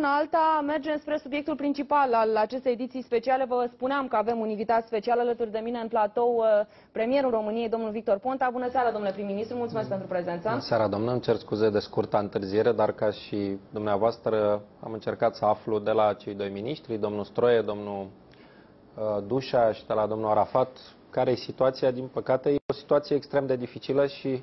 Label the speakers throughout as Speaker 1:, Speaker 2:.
Speaker 1: una alta, mergem spre subiectul principal al acestei ediții speciale. Vă spuneam că avem un invitat special alături de mine în platou, uh, premierul României, domnul Victor Ponta. Bună seara, domnule prim-ministru, mulțumesc pentru prezența.
Speaker 2: Bună seara, domnule, îmi cer scuze de scurtă întârziere, dar ca și dumneavoastră am încercat să aflu de la cei doi miniștri, domnul Stroie, domnul uh, Dușa și de la domnul Arafat, care e situația. Din păcate, e o situație extrem de dificilă și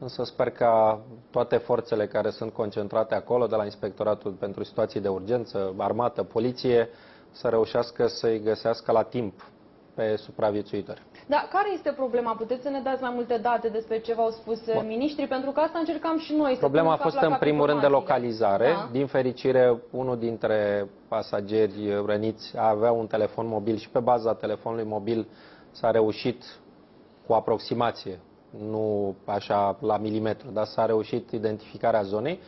Speaker 2: însă sper ca toate forțele care sunt concentrate acolo, de la Inspectoratul pentru Situații de Urgență, Armată, Poliție, să reușească să-i găsească la timp pe supraviețuitori.
Speaker 1: Da, care este problema? Puteți să ne dați mai multe date despre ce v-au spus Bun. miniștrii? Pentru că asta încercam și noi.
Speaker 2: Problema a fost în primul rând de localizare. Da. Din fericire, unul dintre pasageri răniți avea un telefon mobil și pe baza telefonului mobil s-a reușit cu aproximație nu așa la milimetru, dar s-a reușit identificarea zonei.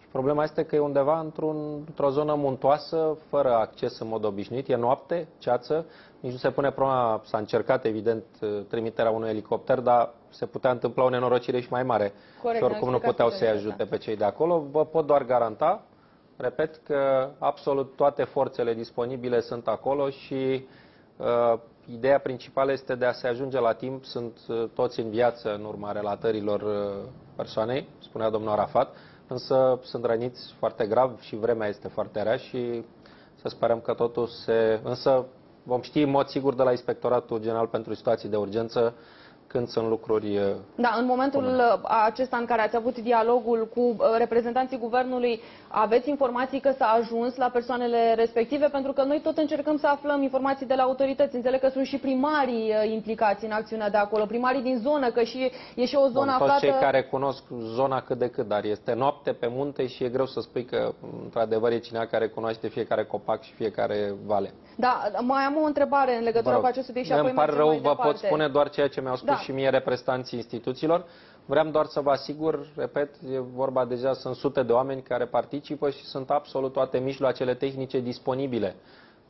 Speaker 2: Și problema este că e undeva într-un, într-o zonă muntoasă, fără acces în mod obișnuit, e noapte, ceață, nici nu se pune problema, s-a încercat evident trimiterea unui elicopter, dar se putea întâmpla o nenorocire și mai mare.
Speaker 1: Corect,
Speaker 2: și oricum nu puteau să-i ajute pe cei de acolo. Vă pot doar garanta, repet, că absolut toate forțele disponibile sunt acolo și uh, ideea principală este de a se ajunge la timp. Sunt uh, toți în viață în urma relatărilor uh, persoanei, spunea domnul Arafat, însă sunt răniți foarte grav și vremea este foarte rea și să sperăm că totul se... Însă vom ști în mod sigur de la Inspectoratul General pentru Situații de Urgență când sunt lucruri... Uh,
Speaker 1: da, în momentul comune. Uh, acesta în care ați avut dialogul cu uh, reprezentanții guvernului, aveți informații că s-a ajuns la persoanele respective? Pentru că noi tot încercăm să aflăm informații de la autorități. Înțeleg că sunt și primarii implicați în acțiunea de acolo, primarii din zonă, că și, e și o zonă Bun, aflată...
Speaker 2: Toți cei care cunosc zona cât de cât, dar este noapte pe munte și e greu să spui că, într-adevăr, e cineva care cunoaște fiecare copac și fiecare vale.
Speaker 1: Da, mai am o întrebare în legătură cu acest subiect și apoi
Speaker 2: Îmi par rău, vă pot spune doar ceea ce mi-au spus da. Și mie reprezentanții instituțiilor. Vreau doar să vă asigur, repet, e vorba deja, sunt sute de oameni care participă și sunt absolut toate mijloacele tehnice disponibile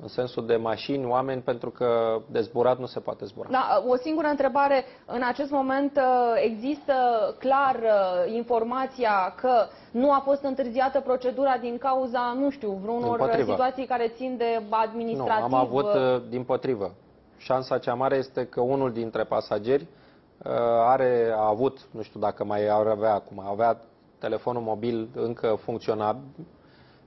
Speaker 2: în sensul de mașini, oameni, pentru că de zburat nu se poate zbura.
Speaker 1: Da, o singură întrebare. În acest moment uh, există clar uh, informația că nu a fost întârziată procedura din cauza, nu știu, vreunor situații care țin de administrativ?
Speaker 2: Nu, am avut, uh, din potrivă. Șansa cea mare este că unul dintre pasageri are, a avut, nu știu dacă mai avea acum, avea telefonul mobil încă funcționabil,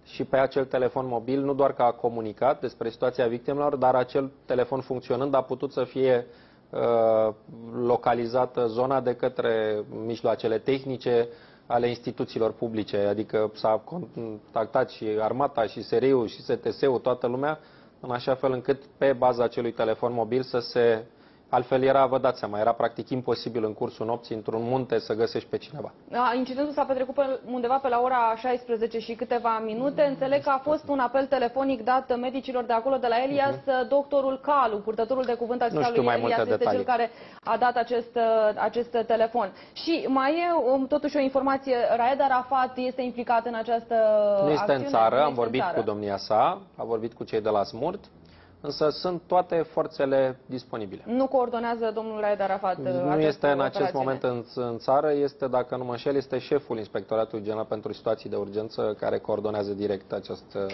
Speaker 2: și pe acel telefon mobil nu doar că a comunicat despre situația victimelor, dar acel telefon funcționând a putut să fie uh, localizată zona de către mijloacele tehnice ale instituțiilor publice, adică s-a contactat și armata și SRI-ul și STS-ul, toată lumea, în așa fel încât pe baza acelui telefon mobil să se Altfel era, vă dați seama, era practic imposibil în cursul nopții, într-un munte, să găsești pe cineva.
Speaker 1: Da, incidentul s-a petrecut pe, undeva pe la ora 16 și câteva minute. Înțeleg că a fost un apel telefonic dat medicilor de acolo, de la Elias, uh mhm. -huh. doctorul Calu, purtătorul de cuvânt al lui Elias, este detalii. cel care a dat acest, acest telefon. Și mai e um, totuși o informație, Raed Arafat este implicat în această
Speaker 2: Nu este
Speaker 1: acțiune?
Speaker 2: în țară, am vorbit țară. cu domnia sa, a vorbit cu cei de la SMURT, însă sunt toate forțele disponibile.
Speaker 1: Nu coordonează domnul Raed Arafat
Speaker 2: Nu este în acest moment în, în țară, este, dacă nu mă înșel, este șeful Inspectoratului General pentru Situații de Urgență care coordonează direct această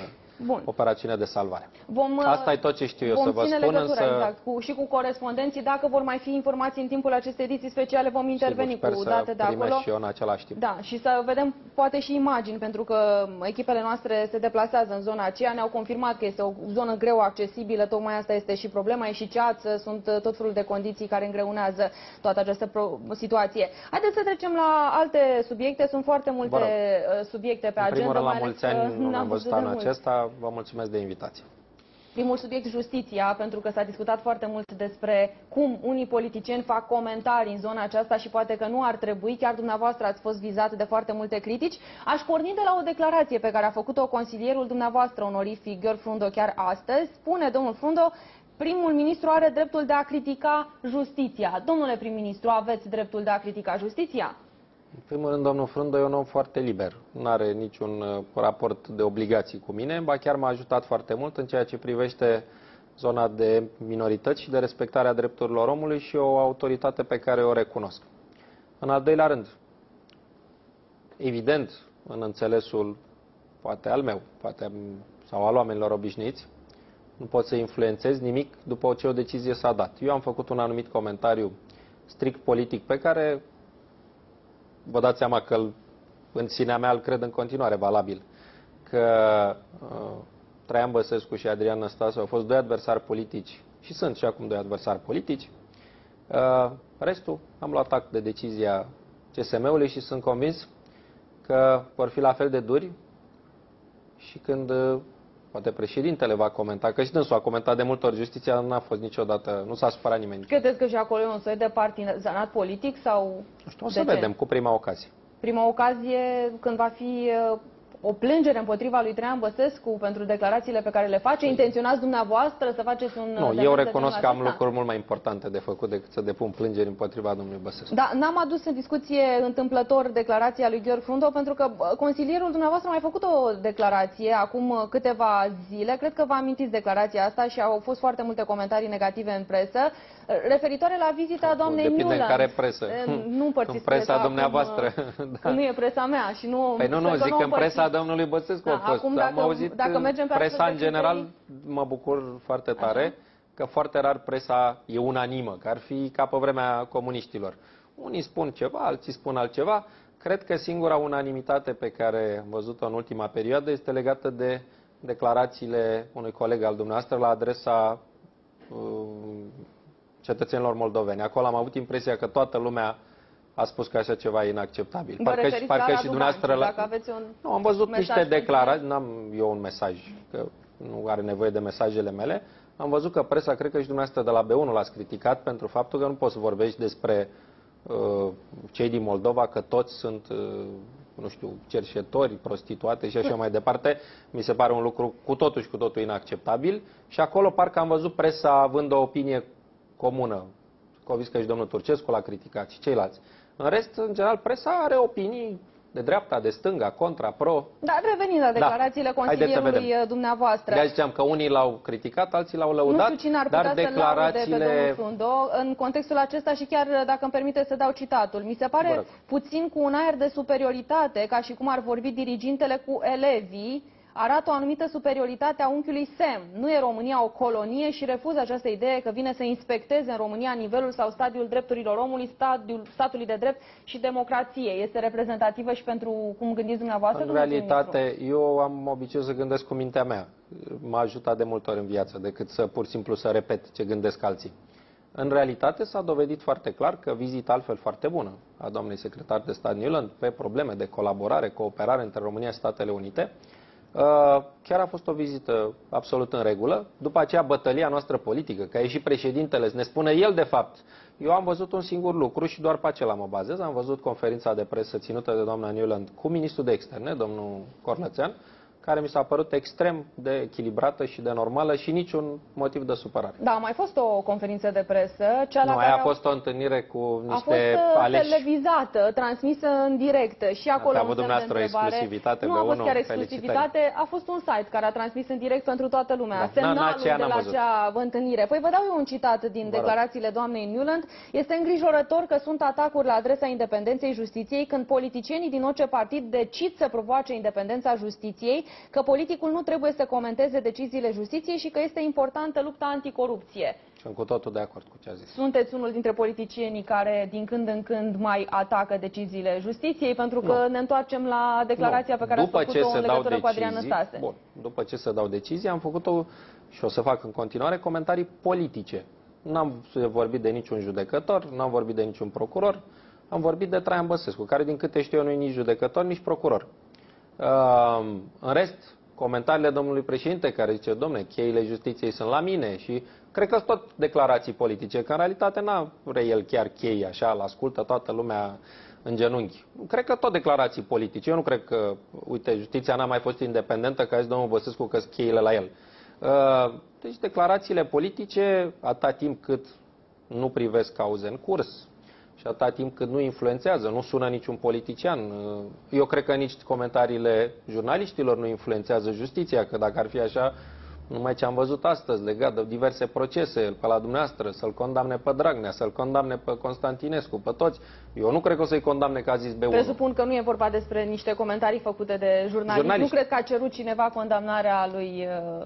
Speaker 2: Bun. operațiune de salvare. Vom, Asta e tot ce știu eu să vă spun.
Speaker 1: Însă... Exact, cu, și cu corespondenții. Dacă vor mai fi informații în timpul acestei ediții speciale, vom interveni
Speaker 2: Sigur,
Speaker 1: cu date de acolo.
Speaker 2: și eu în același timp.
Speaker 1: Da, și să vedem poate și imagini, pentru că echipele noastre se deplasează în zona aceea. Ne-au confirmat că este o zonă greu accesibilă, tocmai asta este și problema, e și ceață, sunt tot felul de condiții care îngreunează toată această situație. Haideți să trecem la alte subiecte, sunt foarte multe uh, subiecte pe în agenda.
Speaker 2: În primul rând, la mulți ani nu am văzut anul acesta, vă mulțumesc de invitație.
Speaker 1: Primul subiect, justiția, pentru că s-a discutat foarte mult despre cum unii politicieni fac comentarii în zona aceasta și poate că nu ar trebui, chiar dumneavoastră ați fost vizat de foarte multe critici. Aș porni de la o declarație pe care a făcut-o consilierul dumneavoastră onorific, Gheorghe Frundo, chiar astăzi. Spune domnul Frundo, primul ministru are dreptul de a critica justiția. Domnule prim-ministru, aveți dreptul de a critica justiția?
Speaker 2: În primul rând, domnul Frândă e un om foarte liber. Nu are niciun uh, raport de obligații cu mine, ba chiar m-a ajutat foarte mult în ceea ce privește zona de minorități și de respectarea drepturilor omului și o autoritate pe care o recunosc. În al doilea rând, evident, în înțelesul poate al meu, poate sau al oamenilor obișnuiți, nu pot să influențez nimic după ce o decizie s-a dat. Eu am făcut un anumit comentariu strict politic pe care vă dați seama că în sinea mea îl cred în continuare valabil. Că uh, Traian Băsescu și Adrian Năstase au fost doi adversari politici și sunt și acum doi adversari politici. Uh, restul am luat act de decizia CSM-ului și sunt convins că vor fi la fel de duri și când uh, poate președintele va comenta, că și dânsul a comentat de multe ori, justiția n-a fost niciodată, nu s-a supărat nimeni.
Speaker 1: Credeți că și acolo e un soi de partizanat politic sau
Speaker 2: Nu știu, o să vedem cu prima ocazie.
Speaker 1: Prima ocazie când va fi uh, o plângere împotriva lui Traian Băsescu pentru declarațiile pe care le face? Intenționați dumneavoastră să faceți un...
Speaker 2: Nu, eu recunosc că am lucruri mult mai importante de făcut decât să depun plângeri împotriva domnului Băsescu.
Speaker 1: Da, n-am adus în discuție întâmplător declarația lui Gheorghe Frundo, pentru că consilierul dumneavoastră a mai făcut o declarație acum câteva zile. Cred că vă amintiți declarația asta și au fost foarte multe comentarii negative în presă. Referitoare la vizita doamnei
Speaker 2: Depinde
Speaker 1: Newland.
Speaker 2: în care presă.
Speaker 1: Nu împărțiți
Speaker 2: În presa
Speaker 1: acum,
Speaker 2: dumneavoastră.
Speaker 1: da. Nu e presa mea și nu...
Speaker 2: Păi nu, nu, zic că în presa domnului Băsescu
Speaker 1: da,
Speaker 2: a fost.
Speaker 1: Acum, dacă,
Speaker 2: Am auzit
Speaker 1: dacă mergem pe
Speaker 2: presa în
Speaker 1: de
Speaker 2: general,
Speaker 1: criterii...
Speaker 2: mă bucur foarte tare Așa. că foarte rar presa e unanimă, că ar fi ca pe vremea comuniștilor. Unii spun ceva, alții spun altceva. Cred că singura unanimitate pe care am văzut-o în ultima perioadă este legată de declarațiile unui coleg al dumneavoastră la adresa uh, cetățenilor moldoveni. Acolo am avut impresia că toată lumea a spus că așa ceva e inacceptabil.
Speaker 1: Vă parcă, și, parcă și dumneavoastră la... Dacă
Speaker 2: aveți un nu, am văzut niște declarații, n-am eu un mesaj, că nu are nevoie de mesajele mele. Am văzut că presa, cred că și dumneavoastră de la B1 l-ați criticat pentru faptul că nu poți să vorbești despre uh, cei din Moldova, că toți sunt, uh, nu știu, cerșetori, prostituate și așa mai departe. Mi se pare un lucru cu totul și cu totul inacceptabil. Și acolo parcă am văzut presa având o opinie comună. Convins că și domnul Turcescu l-a criticat și ceilalți. În rest, în general, presa are opinii de dreapta, de stânga, contra, pro.
Speaker 1: Da, revenind la da. declarațiile da. consilierului dumneavoastră.
Speaker 2: De ziceam că unii l-au criticat, alții l-au lăudat,
Speaker 1: nu știu cine ar
Speaker 2: dar
Speaker 1: putea
Speaker 2: declarațiile...
Speaker 1: să pe domnul Frundo în contextul acesta și chiar dacă îmi permite să dau citatul. Mi se pare puțin cu un aer de superioritate, ca și cum ar vorbi dirigintele cu elevii, arată o anumită superioritate a unchiului Sem. Nu e România o colonie și refuză această idee că vine să inspecteze în România nivelul sau stadiul drepturilor omului, stadiul statului de drept și democrație. Este reprezentativă și pentru cum gândiți dumneavoastră?
Speaker 2: În realitate, eu am obiceiul să gândesc cu mintea mea. M-a ajutat de multe ori în viață decât să pur și simplu să repet ce gândesc alții. În realitate s-a dovedit foarte clar că vizita altfel foarte bună a doamnei secretar de stat Newland pe probleme de colaborare, cooperare între România și Statele Unite Uh, chiar a fost o vizită absolut în regulă. După aceea, bătălia noastră politică, că a ieșit președintele, ne spune el de fapt. Eu am văzut un singur lucru și doar pe acela mă bazez. Am văzut conferința de presă ținută de doamna Newland cu ministrul de externe, domnul Cornățean, care mi s-a părut extrem de echilibrată și de normală și niciun motiv de supărare.
Speaker 1: Da, a mai fost o conferință de presă. Cea la
Speaker 2: nu,
Speaker 1: care
Speaker 2: a fost o întâlnire cu niște
Speaker 1: A fost uh,
Speaker 2: aleși.
Speaker 1: televizată, transmisă în direct și acolo
Speaker 2: a avut dumneavoastră exclusivitate
Speaker 1: Nu a fost chiar exclusivitate, a fost un site care a transmis în direct pentru toată lumea. Da. Semnalul de la acea întâlnire. Păi vă dau eu un citat din declarațiile doamnei Newland. Este îngrijorător că sunt atacuri la adresa independenței justiției când politicienii din orice partid decid să provoace independența justiției că politicul nu trebuie să comenteze deciziile justiției și că este importantă lupta anticorupție.
Speaker 2: Sunt cu totul de acord cu ce a zis.
Speaker 1: Sunteți unul dintre politicienii care din când în când mai atacă deciziile justiției, pentru că nu. ne întoarcem la declarația
Speaker 2: nu.
Speaker 1: pe care
Speaker 2: după
Speaker 1: ați făcut-o în legătură
Speaker 2: decizii,
Speaker 1: cu Adrian Năstase.
Speaker 2: Bun. După ce se dau decizii, am făcut-o și o să fac în continuare comentarii politice. N-am vorbit de niciun judecător, n-am vorbit de niciun procuror, am vorbit de Traian Băsescu, care din câte știu eu nu e nici judecător, nici procuror. Uh, în rest, comentariile domnului președinte care zice, domne, cheile justiției sunt la mine și cred că sunt tot declarații politice, că în realitate n-a el chiar chei așa, îl ascultă toată lumea în genunchi. Cred că tot declarații politice. Eu nu cred că, uite, justiția n-a mai fost independentă, ca zis domnul Băsescu că sunt cheile la el. Uh, deci declarațiile politice, atâta timp cât nu privesc cauze în curs, și atâta timp cât nu influențează, nu sună niciun politician. Eu cred că nici comentariile jurnaliștilor nu influențează justiția, că dacă ar fi așa, Numai ce am văzut astăzi legat de diverse procese pe la dumneavoastră, să-l condamne pe Dragnea, să-l condamne pe Constantinescu, pe toți. Eu nu cred că o să-i condamne că a zis B1.
Speaker 1: Presupun că nu e vorba despre niște comentarii făcute de jurnaliști.
Speaker 2: Jurnaliști.
Speaker 1: Nu cred că a cerut cineva condamnarea lui uh,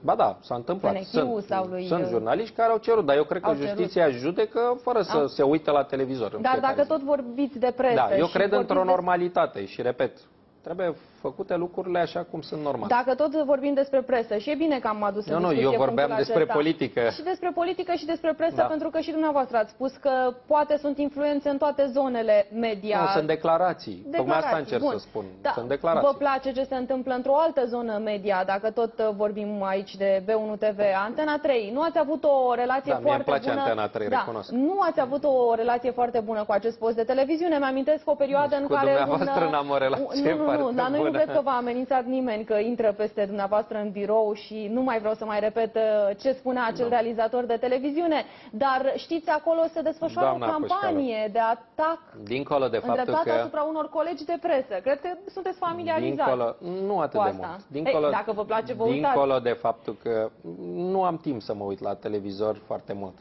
Speaker 2: Ba da, s-a întâmplat.
Speaker 1: Senechiu
Speaker 2: Sunt,
Speaker 1: sau lui-
Speaker 2: sunt jurnaliști care au cerut, dar eu cred că
Speaker 1: Au cerut.
Speaker 2: justiția judecă fără să
Speaker 1: Au.
Speaker 2: se uite la televizor. în
Speaker 1: Dar
Speaker 2: fiecare
Speaker 1: dacă
Speaker 2: zi.
Speaker 1: tot vorbiți de presă
Speaker 2: Da, eu
Speaker 1: și
Speaker 2: cred
Speaker 1: vorbiți
Speaker 2: într-o
Speaker 1: de-
Speaker 2: normalitate și repet, trebuie făcute lucrurile așa cum sunt normale.
Speaker 1: Dacă tot vorbim despre presă, și e bine că am adus
Speaker 2: Nu,
Speaker 1: în
Speaker 2: nu,
Speaker 1: discuție
Speaker 2: eu vorbeam
Speaker 1: punctul
Speaker 2: despre
Speaker 1: acesta.
Speaker 2: politică.
Speaker 1: Și despre politică și despre presă,
Speaker 2: Da.
Speaker 1: pentru că și dumneavoastră ați spus că poate sunt influențe în toate zonele media.
Speaker 2: Nu, sunt declarații. Tocmai asta încerc
Speaker 1: Bun.
Speaker 2: să spun.
Speaker 1: Da,
Speaker 2: Sunt declarații.
Speaker 1: Vă place ce se întâmplă într-o altă zonă media, dacă tot uh, vorbim aici de B1 TV, Antena 3. Nu ați avut o relație
Speaker 2: Da, mie îmi
Speaker 1: foarte
Speaker 2: place
Speaker 1: bună.
Speaker 2: Antena 3,
Speaker 1: da,
Speaker 2: recunosc.
Speaker 1: Nu ați avut o relație foarte bună cu acest post de televiziune. Mi-amintesc o perioadă în
Speaker 2: Cu
Speaker 1: care
Speaker 2: dumneavoastră
Speaker 1: un,
Speaker 2: n-am o relație
Speaker 1: Nu, nu, nu,
Speaker 2: foarte
Speaker 1: dar noi nu
Speaker 2: bună.
Speaker 1: Cred că v-a amenințat nimeni că intră peste dumneavoastră în birou și nu mai vreau să mai repet uh, ce spunea acel
Speaker 2: Da.
Speaker 1: realizator de televiziune, dar știți, acolo se desfășoară
Speaker 2: Doamna
Speaker 1: o campanie de atac
Speaker 2: Dincolo de faptul
Speaker 1: îndreptată
Speaker 2: că...
Speaker 1: asupra unor colegi de presă. Cred că sunteți familiarizați.
Speaker 2: Dincolo, nu atât
Speaker 1: cu
Speaker 2: de
Speaker 1: asta.
Speaker 2: mult. Dincolo,
Speaker 1: Ei, dacă vă place, vă uitați.
Speaker 2: Dincolo de faptul că nu am timp să mă uit la televizor foarte mult.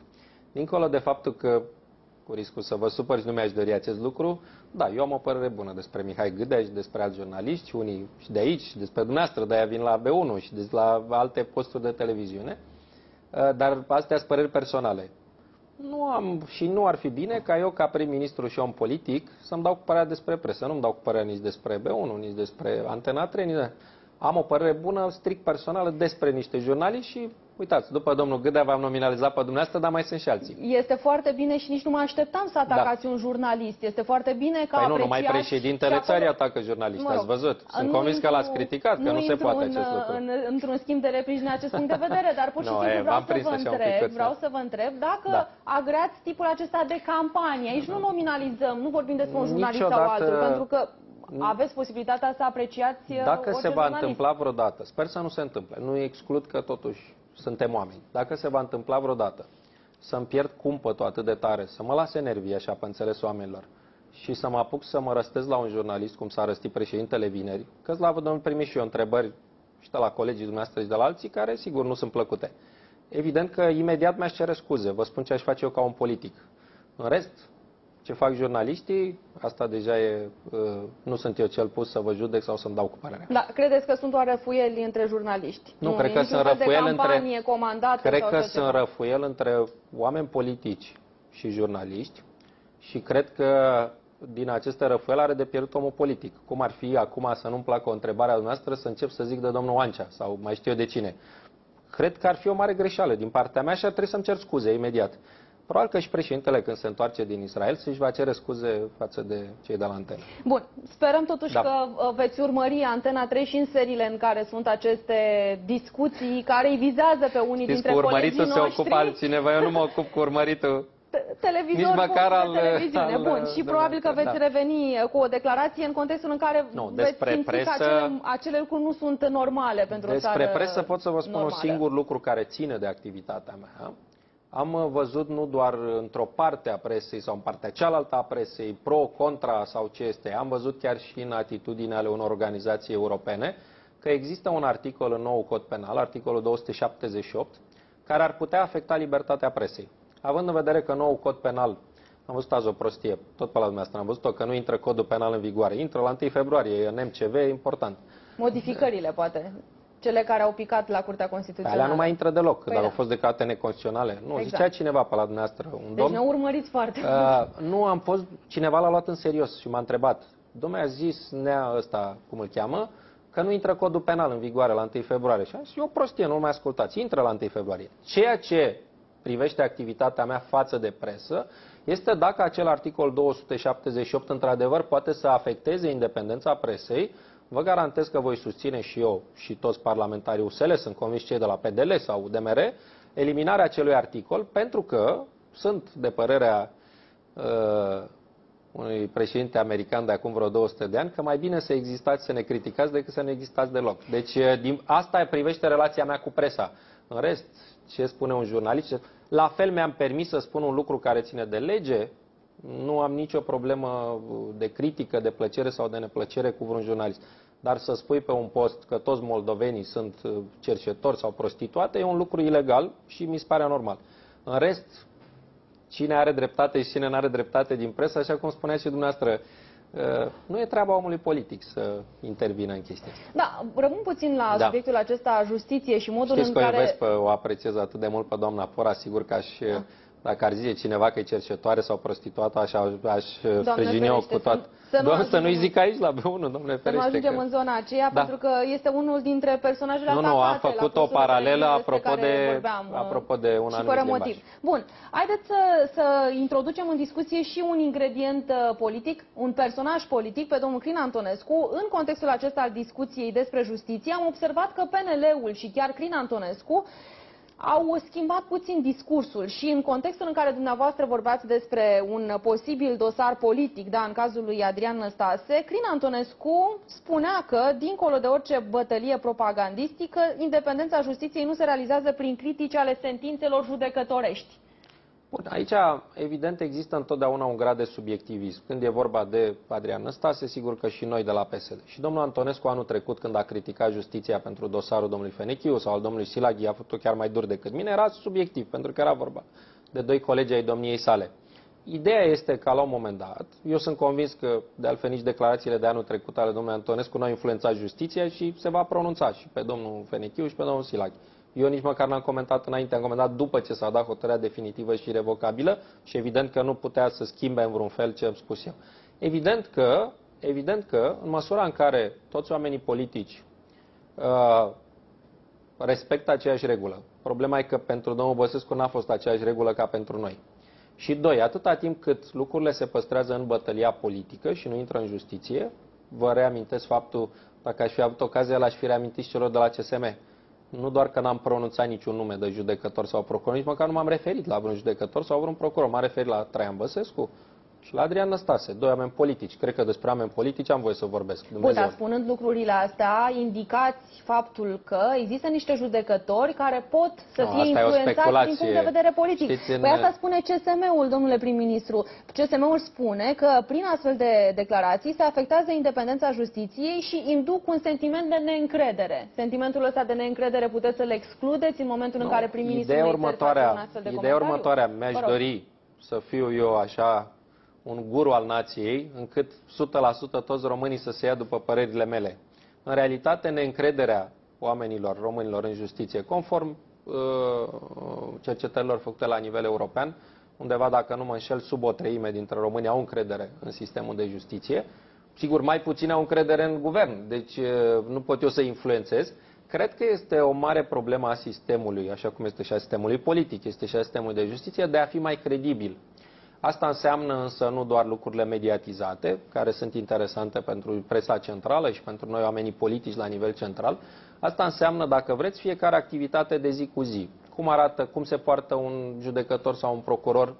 Speaker 2: Dincolo de faptul că, cu riscul să vă supăr și nu mi-aș dori acest lucru, da, eu am o părere bună despre Mihai Gâdea și despre alți jurnaliști, unii și de aici, și despre dumneavoastră, de-aia vin la B1 și de la alte posturi de televiziune, Uh, dar astea sunt păreri personale. Nu am și nu ar fi bine ca eu, ca prim-ministru și om politic, să-mi dau cu părerea despre presă. Nu-mi dau cu părerea nici despre B1, nici despre Antena 3, nici de... Am o părere bună, strict personală, despre niște jurnaliști și, uitați, după domnul Gâdea v-am nominalizat pe dumneavoastră, dar mai sunt și alții.
Speaker 1: Este foarte bine și nici nu mă așteptam să atacați un jurnalist. Este foarte bine că
Speaker 2: Da. Păi nu, numai
Speaker 1: apreciați
Speaker 2: președintele
Speaker 1: și acolo-
Speaker 2: țării atacă jurnaliști,
Speaker 1: Mă rog,
Speaker 2: ați văzut. Sunt
Speaker 1: nu
Speaker 2: convins că
Speaker 1: intru-
Speaker 2: l-ați criticat, că nu, se
Speaker 1: intru
Speaker 2: poate
Speaker 1: în,
Speaker 2: acest lucru.
Speaker 1: În, într-un schimb de replici din acest punct de vedere, dar pur și
Speaker 2: Nu,
Speaker 1: simplu
Speaker 2: e,
Speaker 1: vreau
Speaker 2: v-am
Speaker 1: să
Speaker 2: prins
Speaker 1: vă
Speaker 2: așa un
Speaker 1: întreb,
Speaker 2: picuț,
Speaker 1: vreau
Speaker 2: da.
Speaker 1: să vă întreb dacă
Speaker 2: Da.
Speaker 1: agreați tipul acesta de campanie. Aici nu nominalizăm, nu vorbim despre un jurnalist sau
Speaker 2: Niciodată-
Speaker 1: altul, pentru că aveți posibilitatea să apreciați uh,
Speaker 2: Dacă
Speaker 1: orice
Speaker 2: se va
Speaker 1: jurnalist.
Speaker 2: întâmpla vreodată, sper să nu se întâmple, nu exclud că totuși suntem oameni, dacă se va întâmpla vreodată să-mi pierd cumpătul atât de tare, să mă lase nervii așa pe înțelesul oamenilor și să mă apuc să mă răstez la un jurnalist, cum s-a răstit președintele vineri, că la domnul primi și eu întrebări și de la colegii dumneavoastră și de la alții, care sigur nu sunt plăcute. Evident că imediat mi-aș cere scuze, vă spun ce aș face eu ca un politic. În rest, ce fac jurnaliștii, asta deja e, uh, nu sunt eu cel pus să vă judec sau să-mi dau cu părerea.
Speaker 1: Da, credeți că sunt o răfuieli între jurnaliști?
Speaker 2: Nu, cred
Speaker 1: e
Speaker 2: că
Speaker 1: niciun
Speaker 2: sunt
Speaker 1: fel de
Speaker 2: răfuieli între-
Speaker 1: campanie comandată
Speaker 2: Cred
Speaker 1: sau
Speaker 2: că
Speaker 1: așa
Speaker 2: sunt
Speaker 1: ceva.
Speaker 2: răfuiel între oameni politici și jurnaliști și cred că din aceste răfuieli are de pierdut omul politic. Cum ar fi acum să nu-mi placă o întrebare a dumneavoastră să încep să zic de domnul Oancea sau mai știu eu de cine. Cred că ar fi o mare greșeală din partea mea și ar trebui să-mi cer scuze imediat. Probabil că și președintele când se întoarce din Israel să-și va cere scuze față de cei de la antenă.
Speaker 1: Bun, sperăm totuși
Speaker 2: Da.
Speaker 1: că uh, veți urmări Antena 3 și în seriile în care sunt aceste discuții care îi vizează pe unii
Speaker 2: Știți,
Speaker 1: dintre
Speaker 2: cu
Speaker 1: colegii
Speaker 2: urmăritul se
Speaker 1: noștri.
Speaker 2: ocupă altcineva, eu nu mă ocup cu urmăritul.
Speaker 1: Te- Televizor
Speaker 2: Nici măcar
Speaker 1: cu
Speaker 2: al-
Speaker 1: televiziune.
Speaker 2: al-
Speaker 1: Bun, și
Speaker 2: de-
Speaker 1: probabil că veți
Speaker 2: da.
Speaker 1: reveni uh, cu o declarație în contextul în care
Speaker 2: Nu,
Speaker 1: veți
Speaker 2: despre
Speaker 1: simți că
Speaker 2: presă-
Speaker 1: acele, acele lucruri nu sunt normale pentru o
Speaker 2: Despre
Speaker 1: țară
Speaker 2: presă pot să vă spun
Speaker 1: normală.
Speaker 2: un singur lucru care ține de activitatea mea. Am uh, văzut nu doar într-o parte a presei sau în partea cealaltă a presei, pro, contra sau ce este, am văzut chiar și în atitudine ale unor organizații europene că există un articol în nou cod penal, articolul 278, care ar putea afecta libertatea presei. Având în vedere că nou cod penal, am văzut azi o prostie, tot pe la dumneavoastră, am văzut-o că nu intră codul penal în vigoare, intră la 1 februarie, e în MCV, e important.
Speaker 1: Modificările, poate. Cele care au picat la Curtea Constituțională.
Speaker 2: Alea nu mai intră deloc,
Speaker 1: Păi
Speaker 2: dacă
Speaker 1: da.
Speaker 2: au fost declarate neconstituționale. Nu,
Speaker 1: Exact.
Speaker 2: zicea cineva pe la dumneavoastră, un
Speaker 1: Deci
Speaker 2: domn.
Speaker 1: ne urmăriți foarte mult.
Speaker 2: Uh, nu am fost, cineva l-a luat în serios și m-a întrebat. Domnule, a zis nea ăsta, cum îl cheamă, că nu intră codul penal în vigoare la 1 februarie. Și am zis, e o prostie, nu mai ascultați, intră la 1 februarie. Ceea ce privește activitatea mea față de presă, este dacă acel articol 278 într-adevăr poate să afecteze independența presei, vă garantez că voi susține și eu și toți parlamentarii USL, sunt convins cei de la PDL sau UDMR, eliminarea acelui articol, pentru că sunt de părerea uh, unui președinte american de acum vreo 200 de ani, că mai bine să existați, să ne criticați, decât să ne existați deloc. Deci uh, din, asta privește relația mea cu presa. În rest, ce spune un jurnalist, la fel mi-am permis să spun un lucru care ține de lege, nu am nicio problemă de critică, de plăcere sau de neplăcere cu vreun jurnalist. Dar să spui pe un post că toți moldovenii sunt uh, cercetori sau prostituate e un lucru ilegal și mi se pare normal. În rest, cine are dreptate și cine nu are dreptate din presă, așa cum spunea și dumneavoastră, uh, nu e treaba omului politic să intervină în chestia asta.
Speaker 1: Da, rămân puțin la
Speaker 2: Da.
Speaker 1: subiectul acesta justiție și modul
Speaker 2: Știți
Speaker 1: în
Speaker 2: că o
Speaker 1: care...
Speaker 2: iubesc, pe, o apreciez atât de mult pe doamna Pora, sigur că aș, dacă ar zice cineva că e cercetoare sau prostituată, așa aș sprijini-o
Speaker 1: ferește,
Speaker 2: cu
Speaker 1: să-
Speaker 2: toată...
Speaker 1: să nu
Speaker 2: Doar să nu-i
Speaker 1: ajungem-
Speaker 2: zic aici la B1, domnule
Speaker 1: Să nu
Speaker 2: ferește.
Speaker 1: ajungem
Speaker 2: că-
Speaker 1: în zona aceea,
Speaker 2: Da.
Speaker 1: pentru că este unul dintre personajele
Speaker 2: Nu, nu,
Speaker 1: atacate
Speaker 2: am
Speaker 1: la
Speaker 2: făcut o
Speaker 1: cursul
Speaker 2: paralelă
Speaker 1: despre
Speaker 2: apropo
Speaker 1: care
Speaker 2: de-
Speaker 1: vorbeam, uh,
Speaker 2: apropo de un
Speaker 1: și
Speaker 2: anumit
Speaker 1: fără
Speaker 2: limbaj.
Speaker 1: motiv. Bun, haideți să, să introducem în discuție și un ingredient uh, politic, un personaj politic, pe domnul Crin Antonescu. În contextul acesta al discuției despre justiție, am observat că PNL-ul și chiar Crin Antonescu au schimbat puțin discursul și în contextul în care dumneavoastră vorbeați despre un posibil dosar politic, da, în cazul lui Adrian Năstase, Crin Antonescu spunea că, dincolo de orice bătălie propagandistică, independența justiției nu se realizează prin critici ale sentințelor judecătorești.
Speaker 2: Bun, aici evident există întotdeauna un grad de subiectivism. Când e vorba de Adrian Năstase, sigur că și noi de la PSD. Și domnul Antonescu anul trecut, când a criticat justiția pentru dosarul domnului Fenechiu sau al domnului Silaghi, a făcut-o chiar mai dur decât mine, era subiectiv, pentru că era vorba de doi colegi ai domniei sale. Ideea este că la un moment dat, eu sunt convins că de altfel nici declarațiile de anul trecut ale domnului Antonescu nu au influențat justiția și se va pronunța și pe domnul Fenechiu și pe domnul Silaghi. Eu nici măcar n-am comentat înainte, am comentat după ce s-a dat hotărârea definitivă și revocabilă și evident că nu putea să schimbe în vreun fel ce am spus eu. Evident că, evident că în măsura în care toți oamenii politici uh, respectă aceeași regulă, problema e că pentru domnul Băsescu n-a fost aceeași regulă ca pentru noi. Și doi, atâta timp cât lucrurile se păstrează în bătălia politică și nu intră în justiție, vă reamintesc faptul, dacă aș fi avut ocazia, l-aș fi reamintit și celor de la CSM. Nu doar că n-am pronunțat niciun nume de judecător sau procuror, nici măcar nu m-am referit la vreun judecător sau vreun procuror. M-am referit la Traian Băsescu și la Adrian Năstase, doi oameni politici. Cred că despre oameni politici am voie să vorbesc.
Speaker 1: Bun,
Speaker 2: Dumnezeu.
Speaker 1: dar spunând lucrurile astea, indicați faptul că există niște judecători care pot să
Speaker 2: Nu,
Speaker 1: fie
Speaker 2: asta e o
Speaker 1: influențați din
Speaker 2: speculație.
Speaker 1: punct de vedere politic.
Speaker 2: Știți, în-
Speaker 1: Păi asta spune CSM-ul, domnule prim-ministru. CSM-ul spune că prin astfel de declarații se afectează independența justiției și induc un sentiment de neîncredere. Sentimentul ăsta de neîncredere puteți să-l excludeți în momentul în
Speaker 2: Nu,
Speaker 1: care prim-ministrul
Speaker 2: ideea
Speaker 1: ne interface un
Speaker 2: următoarea,
Speaker 1: astfel de
Speaker 2: ideea
Speaker 1: comentariu?
Speaker 2: următoarea, mi-aș
Speaker 1: Vă rog.
Speaker 2: dori să fiu eu așa un guru al nației, încât 100% toți românii să se ia după părerile mele. În realitate, neîncrederea oamenilor, românilor în justiție, conform uh, cercetărilor făcute la nivel european, undeva, dacă nu mă înșel, sub o treime dintre români au încredere în sistemul de justiție. Sigur, mai puțin au încredere în guvern, deci uh, nu pot eu să influențez. Cred că este o mare problemă a sistemului, așa cum este și a sistemului politic, este și a sistemului de justiție, de a fi mai credibil. Asta înseamnă însă nu doar lucrurile mediatizate, care sunt interesante pentru presa centrală și pentru noi oamenii politici la nivel central. Asta înseamnă, dacă vreți, fiecare activitate de zi cu zi. Cum arată, cum se poartă un judecător sau un procuror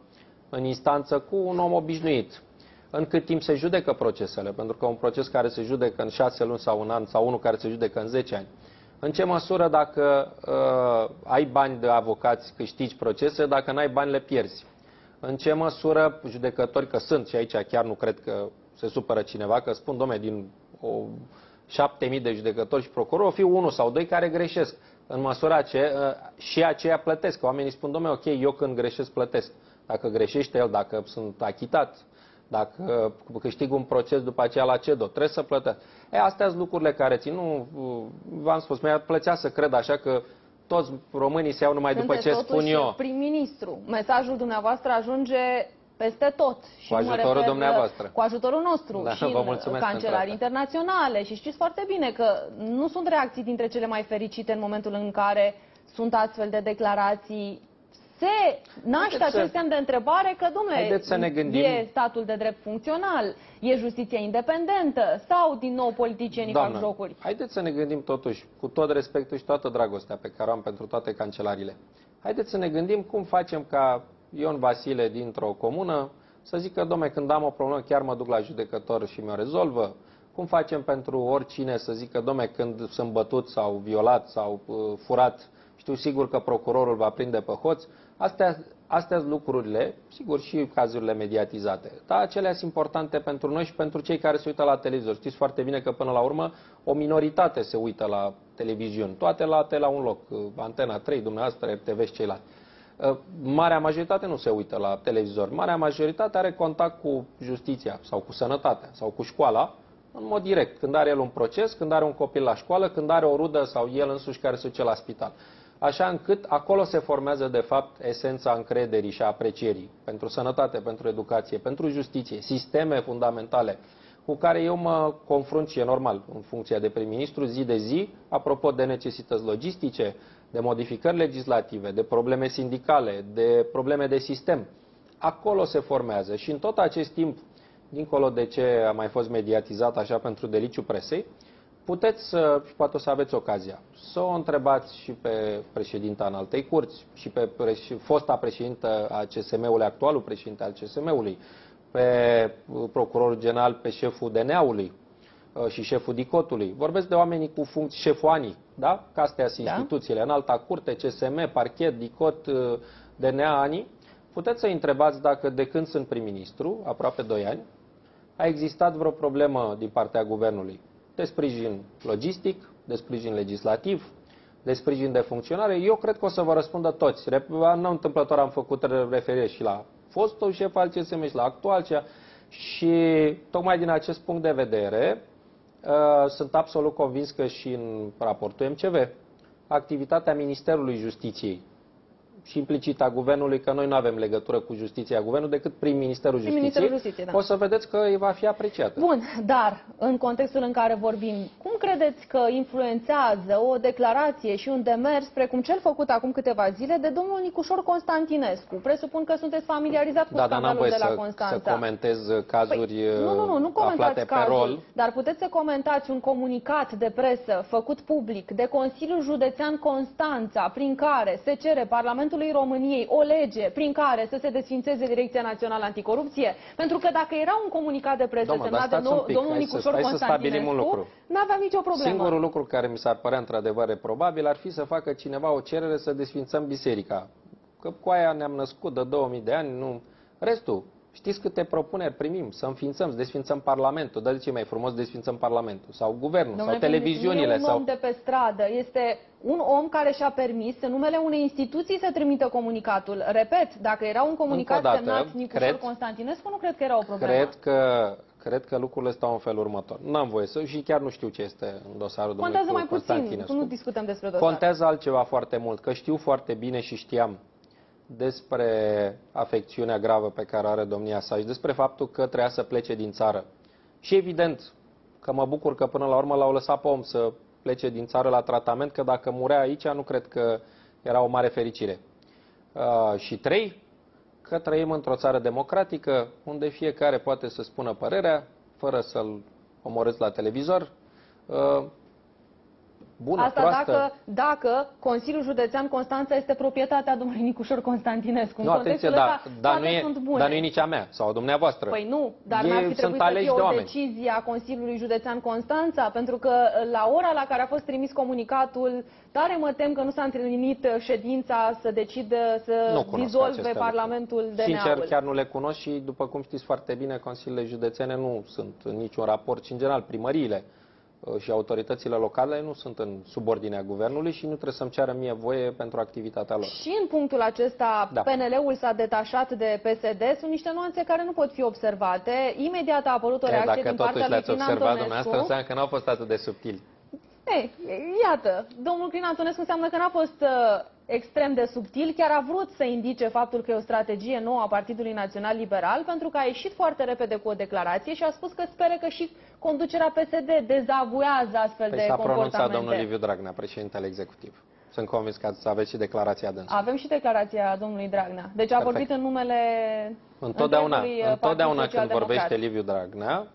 Speaker 2: în instanță cu un om obișnuit. În cât timp se judecă procesele, pentru că un proces care se judecă în șase luni sau un an, sau unul care se judecă în 10 ani. În ce măsură dacă uh, ai bani de avocați câștigi procese, dacă n-ai bani le pierzi în ce măsură judecători, că sunt și aici chiar nu cred că se supără cineva, că spun, domne, din o, șapte mii de judecători și procurori, o fi unul sau doi care greșesc. În măsura ce și aceia plătesc. Că oamenii spun, domne, ok, eu când greșesc plătesc. Dacă greșește el, dacă sunt achitat, dacă câștig un proces după aceea la CEDO, trebuie să plătesc. E, astea sunt lucrurile care țin. Nu, v-am spus, mi-ar plăcea să cred așa că toți românii se iau numai după
Speaker 1: Sunteți
Speaker 2: ce spun
Speaker 1: totuși
Speaker 2: eu.
Speaker 1: prim-ministru. Mesajul dumneavoastră ajunge peste tot. Și
Speaker 2: Cu
Speaker 1: mă
Speaker 2: ajutorul
Speaker 1: refer,
Speaker 2: dumneavoastră.
Speaker 1: Cu ajutorul nostru
Speaker 2: Da,
Speaker 1: și
Speaker 2: vă
Speaker 1: în
Speaker 2: mulțumesc
Speaker 1: cancelari
Speaker 2: pentru asta.
Speaker 1: internaționale. Și știți foarte bine că nu sunt reacții dintre cele mai fericite în momentul în care sunt astfel de declarații. Se naște
Speaker 2: Haideți să-
Speaker 1: acest semn de întrebare că, domnule,
Speaker 2: Haideți să ne gândim-
Speaker 1: e statul de drept funcțional, e justiția independentă sau, din nou, politicienii fac jocuri.
Speaker 2: haideți să ne gândim totuși, cu tot respectul și toată dragostea pe care o am pentru toate cancelarile, haideți să ne gândim cum facem ca Ion Vasile dintr-o comună să zică, domne, când am o problemă chiar mă duc la judecător și mi-o rezolvă. Cum facem pentru oricine să zică, domne, când sunt bătut sau violat sau uh, furat, știu sigur că procurorul va prinde pe hoț. Astea, Astea sunt lucrurile, sigur și cazurile mediatizate, dar acelea sunt importante pentru noi și pentru cei care se uită la televizor. Știți foarte bine că până la urmă o minoritate se uită la televiziuni, toate la, la un loc, Antena 3, dumneavoastră, RTV și ceilalți. Uh, marea majoritate nu se uită la televizor. Marea majoritate are contact cu justiția sau cu sănătatea sau cu școala în mod direct. Când are el un proces, când are un copil la școală, când are o rudă sau el însuși care se duce la spital. Așa încât acolo se formează de fapt esența încrederii și a aprecierii pentru sănătate, pentru educație, pentru justiție, sisteme fundamentale cu care eu mă confrunt și e normal în funcția de prim-ministru zi de zi, apropo de necesități logistice, de modificări legislative, de probleme sindicale, de probleme de sistem. Acolo se formează și în tot acest timp, dincolo de ce a mai fost mediatizat așa pentru deliciu presei, puteți să, și poate o să aveți ocazia, să o întrebați și pe președinta în altei curți, și pe preș- fosta președintă a CSM-ului, actualul președinte al CSM-ului, pe procurorul general, pe șeful DNA-ului, Uh, și șeful DICOT-ului. Vorbesc de oamenii cu funcții, șeful ANI, da? Că astea sunt da. instituțiile, în alta curte, CSM, parchet, DICOT, uh, DNA, ANI. Puteți să întrebați dacă de când sunt prim-ministru, aproape 2 ani, a existat vreo problemă din partea guvernului de sprijin logistic, de sprijin legislativ, de sprijin de funcționare. Eu cred că o să vă răspundă toți. Nu întâmplător am făcut referire și la fostul șef al CSM și la actual. Și tocmai din acest punct de vedere, Uh, sunt absolut convins că și în raportul MCV, activitatea Ministerului Justiției și implicit a guvernului, că noi nu avem legătură cu justiția guvernul decât prin Ministerul Justiției, Ministerul Justiției da. o să vedeți că îi va fi apreciată.
Speaker 1: Bun, dar în contextul în care vorbim, cum credeți că influențează o declarație și un demers precum cel făcut acum câteva zile de domnul Nicușor Constantinescu? Presupun că sunteți familiarizat cu
Speaker 2: da,
Speaker 1: scandalul de la
Speaker 2: să,
Speaker 1: Constanța.
Speaker 2: să comentez cazuri păi, nu, nu, nu, nu
Speaker 1: comentați
Speaker 2: cazuri, pe rol.
Speaker 1: Dar puteți să comentați un comunicat de presă făcut public de Consiliul Județean Constanța, prin care se cere Parlamentul Parlamentului României o lege prin care să se desfințeze Direcția Națională Anticorupție? Pentru că dacă era un comunicat de presă
Speaker 2: Domnul,
Speaker 1: semnat de no, domnul Nicușor Constantinescu,
Speaker 2: nu
Speaker 1: aveam nicio problemă.
Speaker 2: Singurul lucru care mi s-ar părea într-adevăr probabil ar fi să facă cineva o cerere să desfințăm biserica. Că cu aia ne-am născut de 2000 de ani, nu... Restul, Știți câte propuneri primim? Să înființăm, să desfințăm Parlamentul. Dar de ce mai frumos desfințăm Parlamentul? Sau guvernul,
Speaker 1: Domnule,
Speaker 2: sau televiziunile.
Speaker 1: Nu e un
Speaker 2: sau...
Speaker 1: om de pe stradă. Este un om care și-a permis în numele unei instituții să trimită comunicatul. Repet, dacă era un comunicat dată, semnat Nicușor cred, Constantinescu, nu cred că era o problemă.
Speaker 2: Cred că, cred că lucrurile stau în felul următor. N-am voie să și chiar nu știu ce este în dosarul
Speaker 1: Contează
Speaker 2: domnului
Speaker 1: mai
Speaker 2: puțin,
Speaker 1: nu discutăm despre dosar.
Speaker 2: Contează altceva foarte mult, că știu foarte bine și știam despre afecțiunea gravă pe care o are domnia sa și despre faptul că trebuia să plece din țară. Și evident că mă bucur că până la urmă l-au lăsat pe om să plece din țară la tratament, că dacă murea aici nu cred că era o mare fericire. Uh, și trei, că trăim într-o țară democratică unde fiecare poate să spună părerea fără să-l omorâți la televizor. Uh, bună,
Speaker 1: Asta
Speaker 2: proastă.
Speaker 1: dacă, dacă Consiliul Județean Constanța este proprietatea domnului Nicușor Constantinescu.
Speaker 2: Nu, atenție, da, dar nu, e, dar nu e nici a mea sau a dumneavoastră.
Speaker 1: Păi nu, dar n-ar fi trebuit să fie o de decizie a Consiliului Județean Constanța, pentru că la ora la care a fost trimis comunicatul, tare mă tem că nu s-a întâlnit ședința să decidă să dizolve Parlamentul de
Speaker 2: Sincer, chiar nu le cunosc și, după cum știți foarte bine, Consiliile Județene nu sunt în niciun raport și, în general, primăriile Uh, și autoritățile locale nu sunt în subordinea guvernului și nu trebuie să-mi ceară mie voie pentru activitatea lor.
Speaker 1: Și în punctul acesta, da. PNL-ul s-a detașat de PSD. Sunt niște nuanțe care nu pot fi observate. Imediat a apărut o reacție din partea lui Crin
Speaker 2: observat dumneavoastră, înseamnă că nu au fost atât de subtili.
Speaker 1: Ei, iată, domnul Crin Antonescu înseamnă că n-a fost uh, extrem de subtil, chiar a vrut să indice faptul că e o strategie nouă a Partidului Național Liberal, pentru că a ieșit foarte repede cu o declarație și a spus că spere că și conducerea PSD dezavuează astfel păi de comportamente. s-a pronunțat
Speaker 2: domnul Liviu Dragnea, președintele executiv. Sunt convins că să aveți și declarația dânsului.
Speaker 1: Avem și declarația domnului Dragnea. Deci a Perfect. vorbit în numele
Speaker 2: Întotdeauna, întotdeauna când vorbește Liviu Dragnea,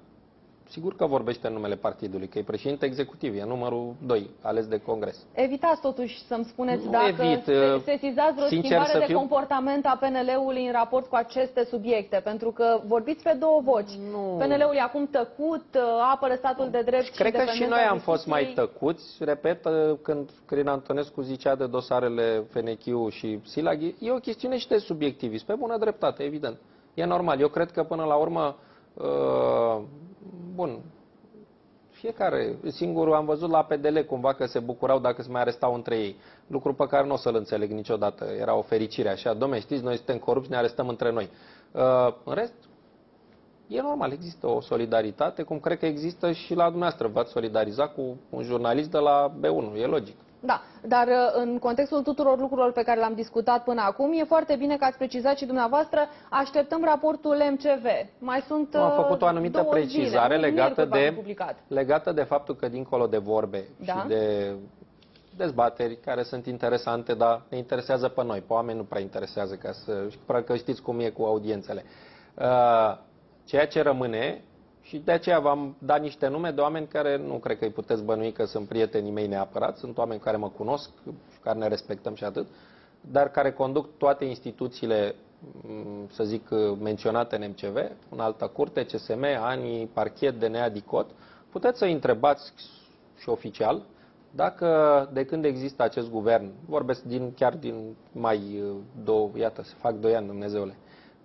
Speaker 2: sigur că vorbește în numele partidului, că e președinte executiv, e numărul 2 ales de congres.
Speaker 1: Evitați totuși să-mi spuneți
Speaker 2: Nu
Speaker 1: dacă
Speaker 2: evit,
Speaker 1: se,
Speaker 2: uh,
Speaker 1: sesizați vreo
Speaker 2: sincer
Speaker 1: schimbare
Speaker 2: să
Speaker 1: de
Speaker 2: fiu-
Speaker 1: comportament a PNL-ului în raport cu aceste subiecte, pentru că vorbiți pe două voci.
Speaker 2: Nu.
Speaker 1: PNL-ul e acum tăcut, uh, apără statul de drept și
Speaker 2: Cred că și
Speaker 1: independența
Speaker 2: noi am fost mai
Speaker 1: justiției.
Speaker 2: tăcuți, repet, uh, când Călin Antonescu zicea de dosarele Fenechiu și Silag, e- e o chestiune și de subiectivism, pe bună dreptate, evident. E normal. Eu cred că până la urmă, uh, bun, fiecare, singurul am văzut la PDL cumva că se bucurau dacă se mai arestau între ei. Lucru pe care nu o să-l înțeleg niciodată. Era o fericire așa. Dom'le, știți, noi suntem corupți, ne arestăm între noi. Uh, în rest, E normal, există o solidaritate, cum cred că există și la dumneavoastră. V-ați solidarizat cu un jurnalist de la B1, e logic.
Speaker 1: Da, dar uh, în contextul tuturor lucrurilor pe care le-am discutat până acum, e foarte bine că ați precizat și dumneavoastră, așteptăm raportul MCV. Mai sunt
Speaker 2: Am
Speaker 1: uh,
Speaker 2: făcut o anumită
Speaker 1: două
Speaker 2: precizare
Speaker 1: zile,
Speaker 2: legată
Speaker 1: miercuri va fi
Speaker 2: de,
Speaker 1: Publicat.
Speaker 2: legată de faptul că dincolo de vorbe
Speaker 1: Da.
Speaker 2: și de dezbateri care sunt interesante, dar ne interesează pe noi, pe oameni nu prea interesează, ca să, probabil că știți cum e cu audiențele. Uh, ceea ce rămâne, și de aceea v-am dat niște nume de oameni care nu cred că îi puteți bănui că sunt prietenii mei neapărat, sunt oameni care mă cunosc, și care ne respectăm și atât, dar care conduc toate instituțiile, m, să zic, menționate în MCV, în altă curte, CSM, ANI, Parchet, DNA, DICOT. Puteți să întrebați și oficial dacă de când există acest guvern, vorbesc din, chiar din mai, două, iată, se fac doi ani, Dumnezeule,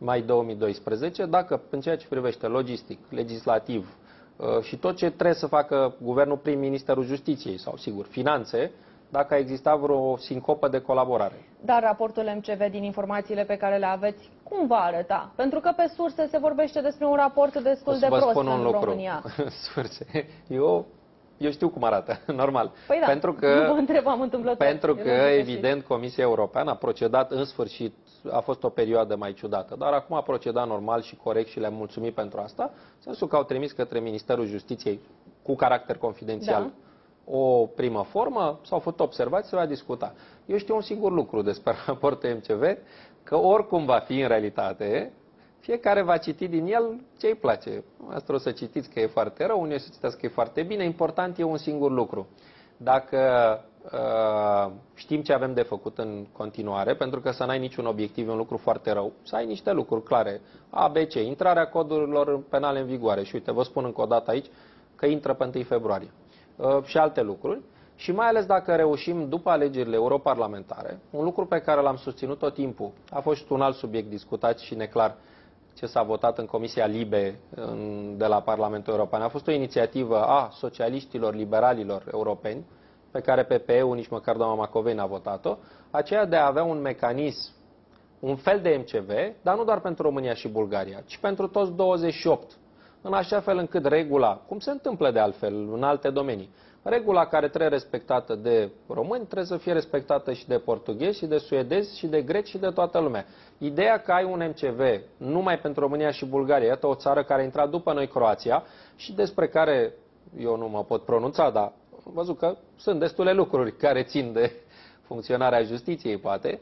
Speaker 2: mai 2012, dacă în ceea ce privește logistic, legislativ uh, și tot ce trebuie să facă guvernul prin Ministerul Justiției sau, sigur, finanțe, dacă a existat vreo sincopă de colaborare.
Speaker 1: Dar raportul MCV din informațiile pe care le aveți, cum va arăta? Pentru că pe surse se vorbește despre un raport destul
Speaker 2: O să
Speaker 1: de
Speaker 2: vă
Speaker 1: prost
Speaker 2: spun un
Speaker 1: în
Speaker 2: lucru.
Speaker 1: România.
Speaker 2: Surse. Eu, eu știu cum arată, normal.
Speaker 1: Păi da,
Speaker 2: pentru că,
Speaker 1: nu vă întrebam întâmplător.
Speaker 2: pentru
Speaker 1: Eu
Speaker 2: că,
Speaker 1: nu știu.
Speaker 2: evident, Comisia Europeană a procedat în sfârșit, a fost o perioadă mai ciudată, dar acum a procedat normal și corect și le-am mulțumit pentru asta, în sensul că au trimis către Ministerul Justiției cu caracter confidențial
Speaker 1: Da.
Speaker 2: o primă formă, s-au făcut observații, se va discuta. Eu știu un singur lucru despre raportul MCV, că oricum va fi în realitate, fiecare va citi din el ce îi place. Asta o să citiți că e foarte rău, unii o să citească că e foarte bine. Important e un singur lucru. Dacă uh, știm ce avem de făcut în continuare, pentru că să n-ai niciun obiectiv e un lucru foarte rău, să ai niște lucruri clare. A, B, C, intrarea codurilor penale în vigoare. Și uite, vă spun încă o dată aici că intră pe 1 februarie. Uh, și alte lucruri. Și mai ales dacă reușim după alegerile europarlamentare, un lucru pe care l-am susținut tot timpul, a fost un alt subiect discutat și neclar, ce s-a votat în Comisia Libe în, de la Parlamentul European. A fost o inițiativă a socialiștilor, liberalilor europeni, pe care PPE-ul, nici măcar doamna Macovei n-a votat-o, aceea de a avea un mecanism, un fel de MCV, dar nu doar pentru România și Bulgaria, ci pentru toți 28, în așa fel încât regula, cum se întâmplă de altfel în alte domenii, regula care trebuie respectată de români trebuie să fie respectată și de portughezi, și de suedezi, și de greci, și de toată lumea. Ideea că ai un MCV numai pentru România și Bulgaria, iată o țară care a intrat după noi Croația și despre care eu nu mă pot pronunța, dar am văzut că sunt destule lucruri care țin de funcționarea justiției, poate,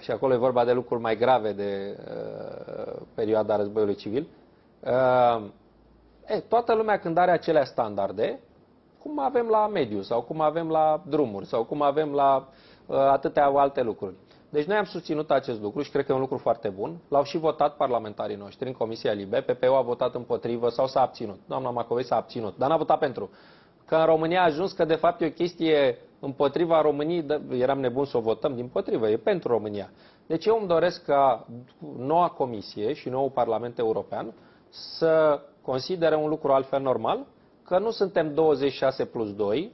Speaker 2: și acolo e vorba de lucruri mai grave de uh, perioada războiului civil. Uh, e, toată lumea când are acelea standarde, cum avem la mediu sau cum avem la drumuri sau cum avem la uh, atâtea alte lucruri. Deci noi am susținut acest lucru și cred că e un lucru foarte bun. L-au și votat parlamentarii noștri în Comisia Libe. PPU a votat împotrivă sau s-a abținut. Doamna Macovei s-a abținut, dar n-a votat pentru. Că în România a ajuns că de fapt e o chestie împotriva României, de, eram nebun să o votăm din potrivă, e pentru România. Deci eu îmi doresc ca noua Comisie și nou Parlament European să considere un lucru altfel normal, că nu suntem 26 plus 2,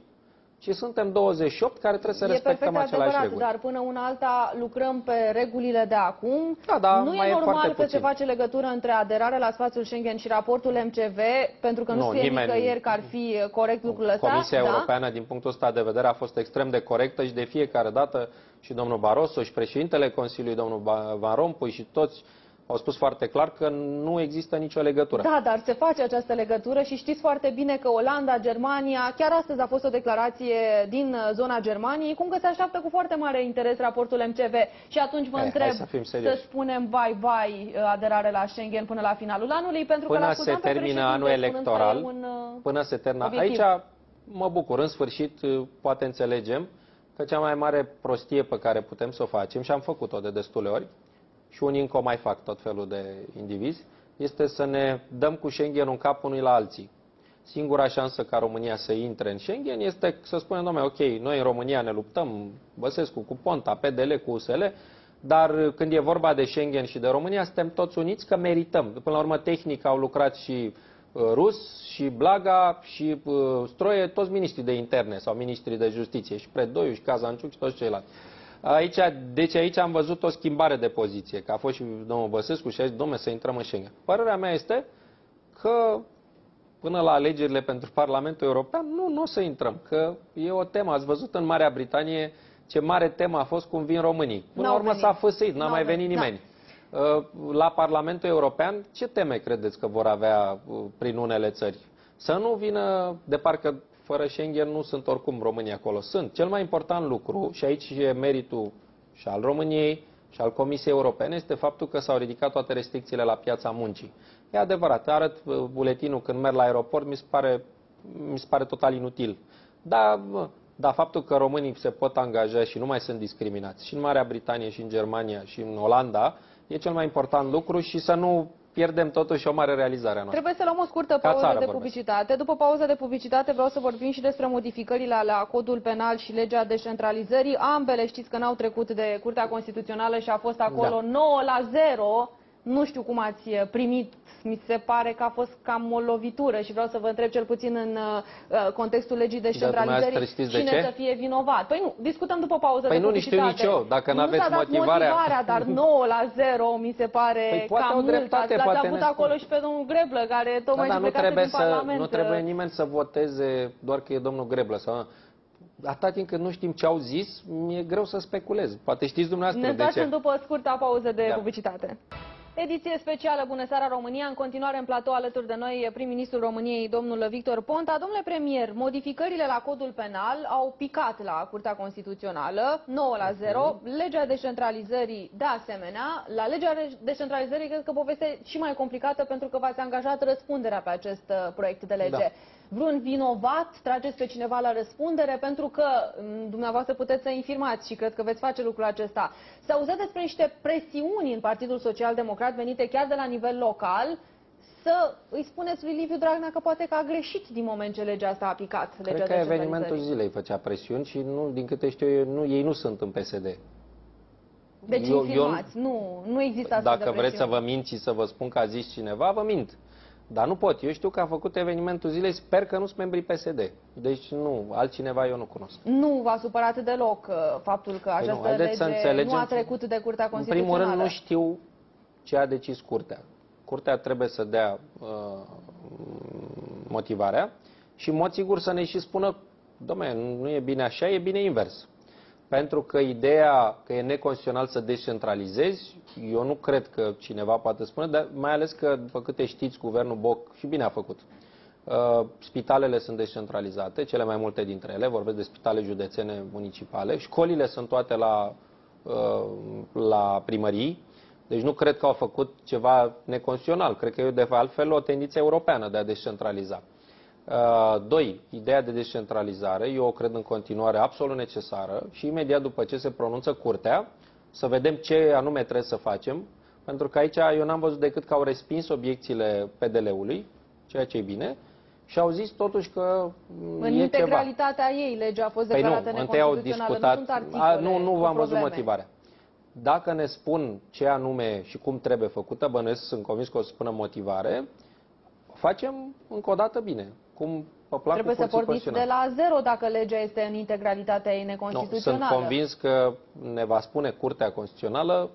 Speaker 2: ci suntem 28 care trebuie să
Speaker 1: e
Speaker 2: respectăm
Speaker 1: perfect
Speaker 2: același
Speaker 1: adevărat,
Speaker 2: reguli.
Speaker 1: dar până una alta lucrăm pe regulile de acum.
Speaker 2: Da, da,
Speaker 1: nu
Speaker 2: mai
Speaker 1: e
Speaker 2: e
Speaker 1: normal
Speaker 2: foarte
Speaker 1: că
Speaker 2: puțin.
Speaker 1: se face legătură între aderarea la spațiul Schengen și raportul MCV, pentru că nu,
Speaker 2: Nu,
Speaker 1: scrie
Speaker 2: nimeni-
Speaker 1: nicăieri că ar fi corect lucrul ăsta.
Speaker 2: Comisia
Speaker 1: da?
Speaker 2: Europeană, din punctul ăsta de vedere, a fost extrem de corectă și de fiecare dată și domnul Barroso și președintele Consiliului, domnul Ba- Van Rompuy și toți au spus foarte clar că nu există nicio legătură.
Speaker 1: Da, dar se face această legătură și știți foarte bine că Olanda, Germania, chiar astăzi a fost o declarație din uh, zona Germaniei, cum că se așteaptă cu foarte mare interes raportul MCV. Și atunci vă
Speaker 2: Hai,
Speaker 1: întreb
Speaker 2: hai să,
Speaker 1: să spunem bye-bye uh, aderare la Schengen până la finalul anului, pentru
Speaker 2: până
Speaker 1: că
Speaker 2: se termină anul electoral, un, uh, până se termină. Aici mă bucur, în sfârșit poate înțelegem că cea mai mare prostie pe care putem să o facem, și am făcut-o de destule ori, și unii încă o mai fac tot felul de indivizi, este să ne dăm cu Schengen un cap unui la alții. Singura șansă ca România să intre în Schengen este să spunem, domnule, ok, noi în România ne luptăm, Băsescu cu Ponta, PDL cu USL, dar când e vorba de Schengen și de România, suntem toți uniți că merităm. Până la urmă, tehnic au lucrat și uh, Rus, și Blaga, și uh, Stroie, toți ministrii de interne sau ministrii de justiție, și Predoiu, și Cazanciuc, și toți ceilalți. Aici, deci aici am văzut o schimbare de poziție, că a fost și domnul Băsescu și a zis, domnule, să intrăm în Schengen. Părerea mea este că până la alegerile pentru Parlamentul European, nu, nu o să intrăm, că e o temă. Ați văzut în Marea Britanie ce mare temă a fost cum vin românii. Până la urmă s-a făsit, n-a mai venit nimeni. Da. Uh, la Parlamentul European, ce teme credeți că vor avea uh, prin unele țări? Să nu vină de parcă fără Schengen nu sunt oricum România acolo. Sunt. Cel mai important lucru, și aici e meritul și al României și al Comisiei Europene, este faptul că s-au ridicat toate restricțiile la piața muncii. E adevărat, arăt uh, buletinul când merg la aeroport, mi se pare, mi se pare total inutil. Dar, dar faptul că românii se pot angaja și nu mai sunt discriminați și în Marea Britanie și în Germania și în Olanda, e cel mai important lucru și să nu pierdem totuși o mare realizare a noastră.
Speaker 1: Trebuie să luăm o scurtă pauză de vorbesc. publicitate. După pauza de publicitate vreau să vorbim și despre modificările la codul penal și legea descentralizării. Ambele știți că n-au trecut de Curtea Constituțională și a fost acolo da. 9 la 0. Nu știu cum ați primit mi se pare că a fost cam o lovitură și vreau să vă întreb cel puțin în uh, contextul legii descentralizării cine
Speaker 2: de
Speaker 1: să fie vinovat. Păi nu, discutăm după pauză
Speaker 2: păi
Speaker 1: de
Speaker 2: nu, știu nici eu, dacă nu aveți
Speaker 1: motivarea... motivarea dar 9 la 0 mi se pare
Speaker 2: păi poate cam dreptate, mult.
Speaker 1: L-ați avut acolo și pe domnul Greblă, care tocmai da,
Speaker 2: da, nu trebuie din să, Parlament. Nu trebuie nimeni să voteze doar că e domnul Greblă sau atâta timp cât nu știm ce au zis, mi-e greu să speculez. Poate știți dumneavoastră
Speaker 1: ne
Speaker 2: de ce.
Speaker 1: Ne după scurta pauză de da. publicitate. Ediție specială Bună seara România. În continuare în platou alături de noi prim-ministrul României, domnul Victor Ponta. Domnule premier, modificările la codul penal au picat la Curtea Constituțională, 9 la 0. Legea descentralizării de asemenea. La legea descentralizării cred că povestea e și mai complicată pentru că v-ați angajat răspunderea pe acest uh, proiect de lege. Da vreun vinovat, trageți pe cineva la răspundere, pentru că mm, dumneavoastră puteți să infirmați și cred că veți face lucrul acesta. Se auză despre niște presiuni în Partidul Social Democrat venite chiar de la nivel local, să îi spuneți lui Liviu Dragnea că poate că a greșit din moment ce legea asta a aplicat.
Speaker 2: Cred legea că evenimentul zilei făcea presiuni și nu, din câte știu eu, nu, ei nu sunt în PSD.
Speaker 1: Deci eu, infirmați, eu, nu, nu există asta
Speaker 2: Dacă vreți să vă mint și să vă spun că a zis cineva, vă mint. Dar nu pot. Eu știu că a făcut evenimentul zilei, sper că nu sunt membrii PSD. Deci nu, altcineva eu nu cunosc.
Speaker 1: Nu v-a supărat deloc uh, faptul că păi această nu, lege să înțelegem, nu a trecut de Curtea Constituțională?
Speaker 2: În primul rând nu știu ce a decis Curtea. Curtea trebuie să dea uh, motivarea și în mod sigur să ne și spună, domnule, nu e bine așa, e bine invers. Pentru că ideea că e neconstituțional să descentralizezi, eu nu cred că cineva poate spune, dar mai ales că, după câte știți, guvernul Boc și bine a făcut. Uh, spitalele sunt descentralizate, cele mai multe dintre ele, vorbesc de spitale județene municipale, școlile sunt toate la, uh, la primării, deci nu cred că au făcut ceva neconstituțional, cred că e de altfel o tendință europeană de a descentraliza. Uh, doi, ideea de descentralizare, eu o cred în continuare absolut necesară și imediat după ce se pronunță curtea, să vedem ce anume trebuie să facem, pentru că aici eu n-am văzut decât că au respins obiecțiile PDL-ului, ceea ce e bine, și au zis totuși că
Speaker 1: În e integralitatea ceva. ei, legea a fost declarată păi nu, întâi au discutat, nu, sunt a,
Speaker 2: nu, nu v-am văzut motivarea. Dacă ne spun ce anume și cum trebuie făcută, bănuiesc, sunt convins că o să spună motivare, facem încă o dată bine cum
Speaker 1: pe Trebuie să porniți de la zero dacă legea este în integralitatea ei neconstituțională.
Speaker 2: Nu, sunt convins că ne va spune Curtea Constituțională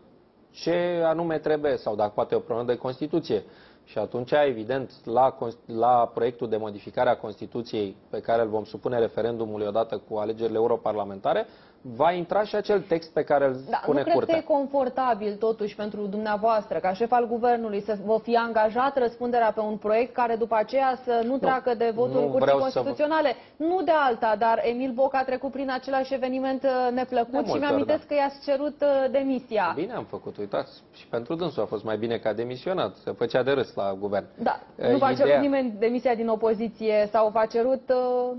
Speaker 2: ce anume trebuie, sau dacă poate o problemă de Constituție. Și atunci, evident, la, la proiectul de modificare a Constituției pe care îl vom supune referendumului odată cu alegerile europarlamentare, va intra și acel text pe care îl
Speaker 1: da,
Speaker 2: spune
Speaker 1: nu cred
Speaker 2: curtea.
Speaker 1: că e confortabil totuși pentru dumneavoastră, ca șef al guvernului, să vă fie angajat răspunderea pe un proiect care după aceea să nu, nu treacă de votul
Speaker 2: nu
Speaker 1: Curții
Speaker 2: vreau
Speaker 1: Constituționale. Să... Nu de alta, dar Emil Boc a trecut prin același eveniment uh, neplăcut și mi-amintesc da. că i-ați cerut uh, demisia.
Speaker 2: Bine am făcut, uitați, și pentru dânsul a fost mai bine ca demisionat, se făcea de râs la guvern.
Speaker 1: Da, nu v-a cerut nimeni demisia din opoziție sau v-a cerut... Uh,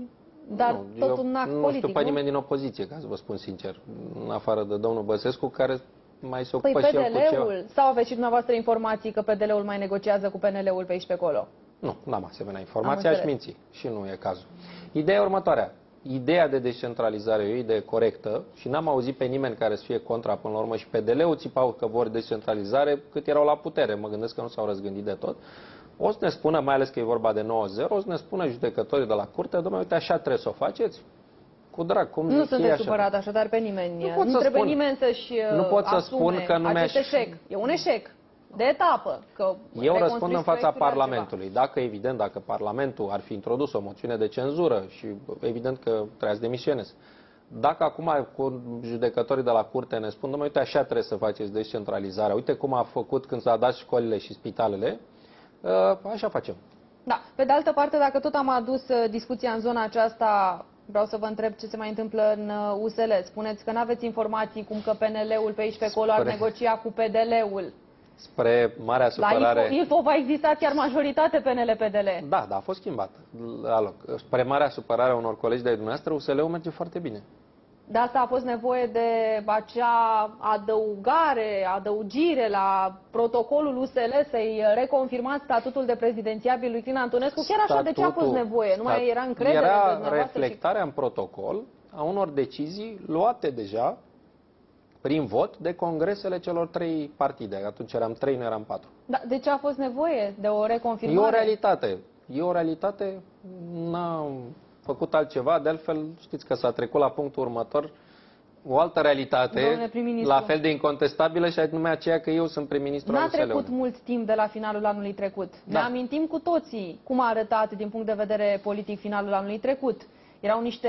Speaker 1: dar
Speaker 2: nu,
Speaker 1: tot un act
Speaker 2: nu
Speaker 1: politic,
Speaker 2: știu pe
Speaker 1: nu?
Speaker 2: nimeni din opoziție, ca să vă spun sincer, în afară de domnul Băsescu, care mai se
Speaker 1: Păi
Speaker 2: ocupă și el cu ceva.
Speaker 1: PDL-ul, sau aveți și dumneavoastră informații că PDL-ul mai negociază cu PNL-ul pe aici pe acolo?
Speaker 2: Nu, n-am asemenea informații, aș minți și nu e cazul. Ideea e următoarea. Ideea de descentralizare e o idee corectă și n-am auzit pe nimeni care să fie contra până la urmă și PDL-ul țipau că vor descentralizare cât erau la putere. Mă gândesc că nu s-au răzgândit de tot. O să ne spună, mai ales că e vorba de 9-0, o să ne spună judecătorii de la curte, domnule, uite, așa trebuie să o faceți. Cu drag, cum
Speaker 1: Nu
Speaker 2: zic ei
Speaker 1: sunteți
Speaker 2: așa.
Speaker 1: supărat așadar pe nimeni.
Speaker 2: Nu pot
Speaker 1: nu
Speaker 2: să
Speaker 1: trebuie
Speaker 2: spun-
Speaker 1: nimeni să-și
Speaker 2: nu pot să
Speaker 1: asume
Speaker 2: spun că nu
Speaker 1: acest
Speaker 2: mi-aș-
Speaker 1: eșec. E un eșec de etapă. Că
Speaker 2: Eu
Speaker 1: reconstruiți
Speaker 2: răspund în fața
Speaker 1: proiectul e altceva.
Speaker 2: Parlamentului. Dacă, evident, dacă Parlamentul ar fi introdus o moțiune de cenzură și evident că trebuia să demisionez. Dacă acum cu judecătorii de la curte ne spun, domnule, uite, așa trebuie să faceți descentralizarea, uite cum a făcut când s-a dat școlile și spitalele, ă, așa facem.
Speaker 1: Da. Pe de altă parte, dacă tot am adus uh, discuția în zona aceasta, vreau să vă întreb ce se mai întâmplă în uh, USL. Spuneți că nu aveți informații cum că PNL-ul pe aici pe acolo ar
Speaker 2: Spre-
Speaker 1: negocia cu PDL-ul.
Speaker 2: Spre marea
Speaker 1: La
Speaker 2: supărare...
Speaker 1: Info, Info va exista chiar majoritate PNL-PDL.
Speaker 2: Da, da, a fost schimbat la loc. Spre marea supărare a unor colegi de dumneavoastră, USL-ul merge foarte bine.
Speaker 1: De asta a fost nevoie de acea adăugare, adăugire la protocolul USL să-i reconfirmați statutul de prezidențiabil lui Crin Antonescu. Chiar așa, de ce a fost
Speaker 2: Statutul-
Speaker 1: nevoie? Nu mai
Speaker 2: stat-
Speaker 1: era încredere între
Speaker 2: Era
Speaker 1: dumneavoastră și-
Speaker 2: reflectarea în protocol a unor decizii luate deja prin vot de congresele celor trei partide. Atunci eram trei, nu eram patru.
Speaker 1: Da, de ce a fost nevoie de o
Speaker 2: E
Speaker 1: reconfirmare?
Speaker 2: o realitate. E o realitate. N-am făcut altceva. De altfel, știți că s-a trecut la punctul următor o altă realitate,
Speaker 1: Domnule prim-ministru.
Speaker 2: la fel de incontestabilă și anume aceea că eu sunt prim-ministru al
Speaker 1: N-a
Speaker 2: USL-ului.
Speaker 1: trecut mult timp de la finalul anului trecut.
Speaker 2: Da.
Speaker 1: Ne amintim cu toții cum a arătat din punct de vedere politic finalul anului trecut. Erau niște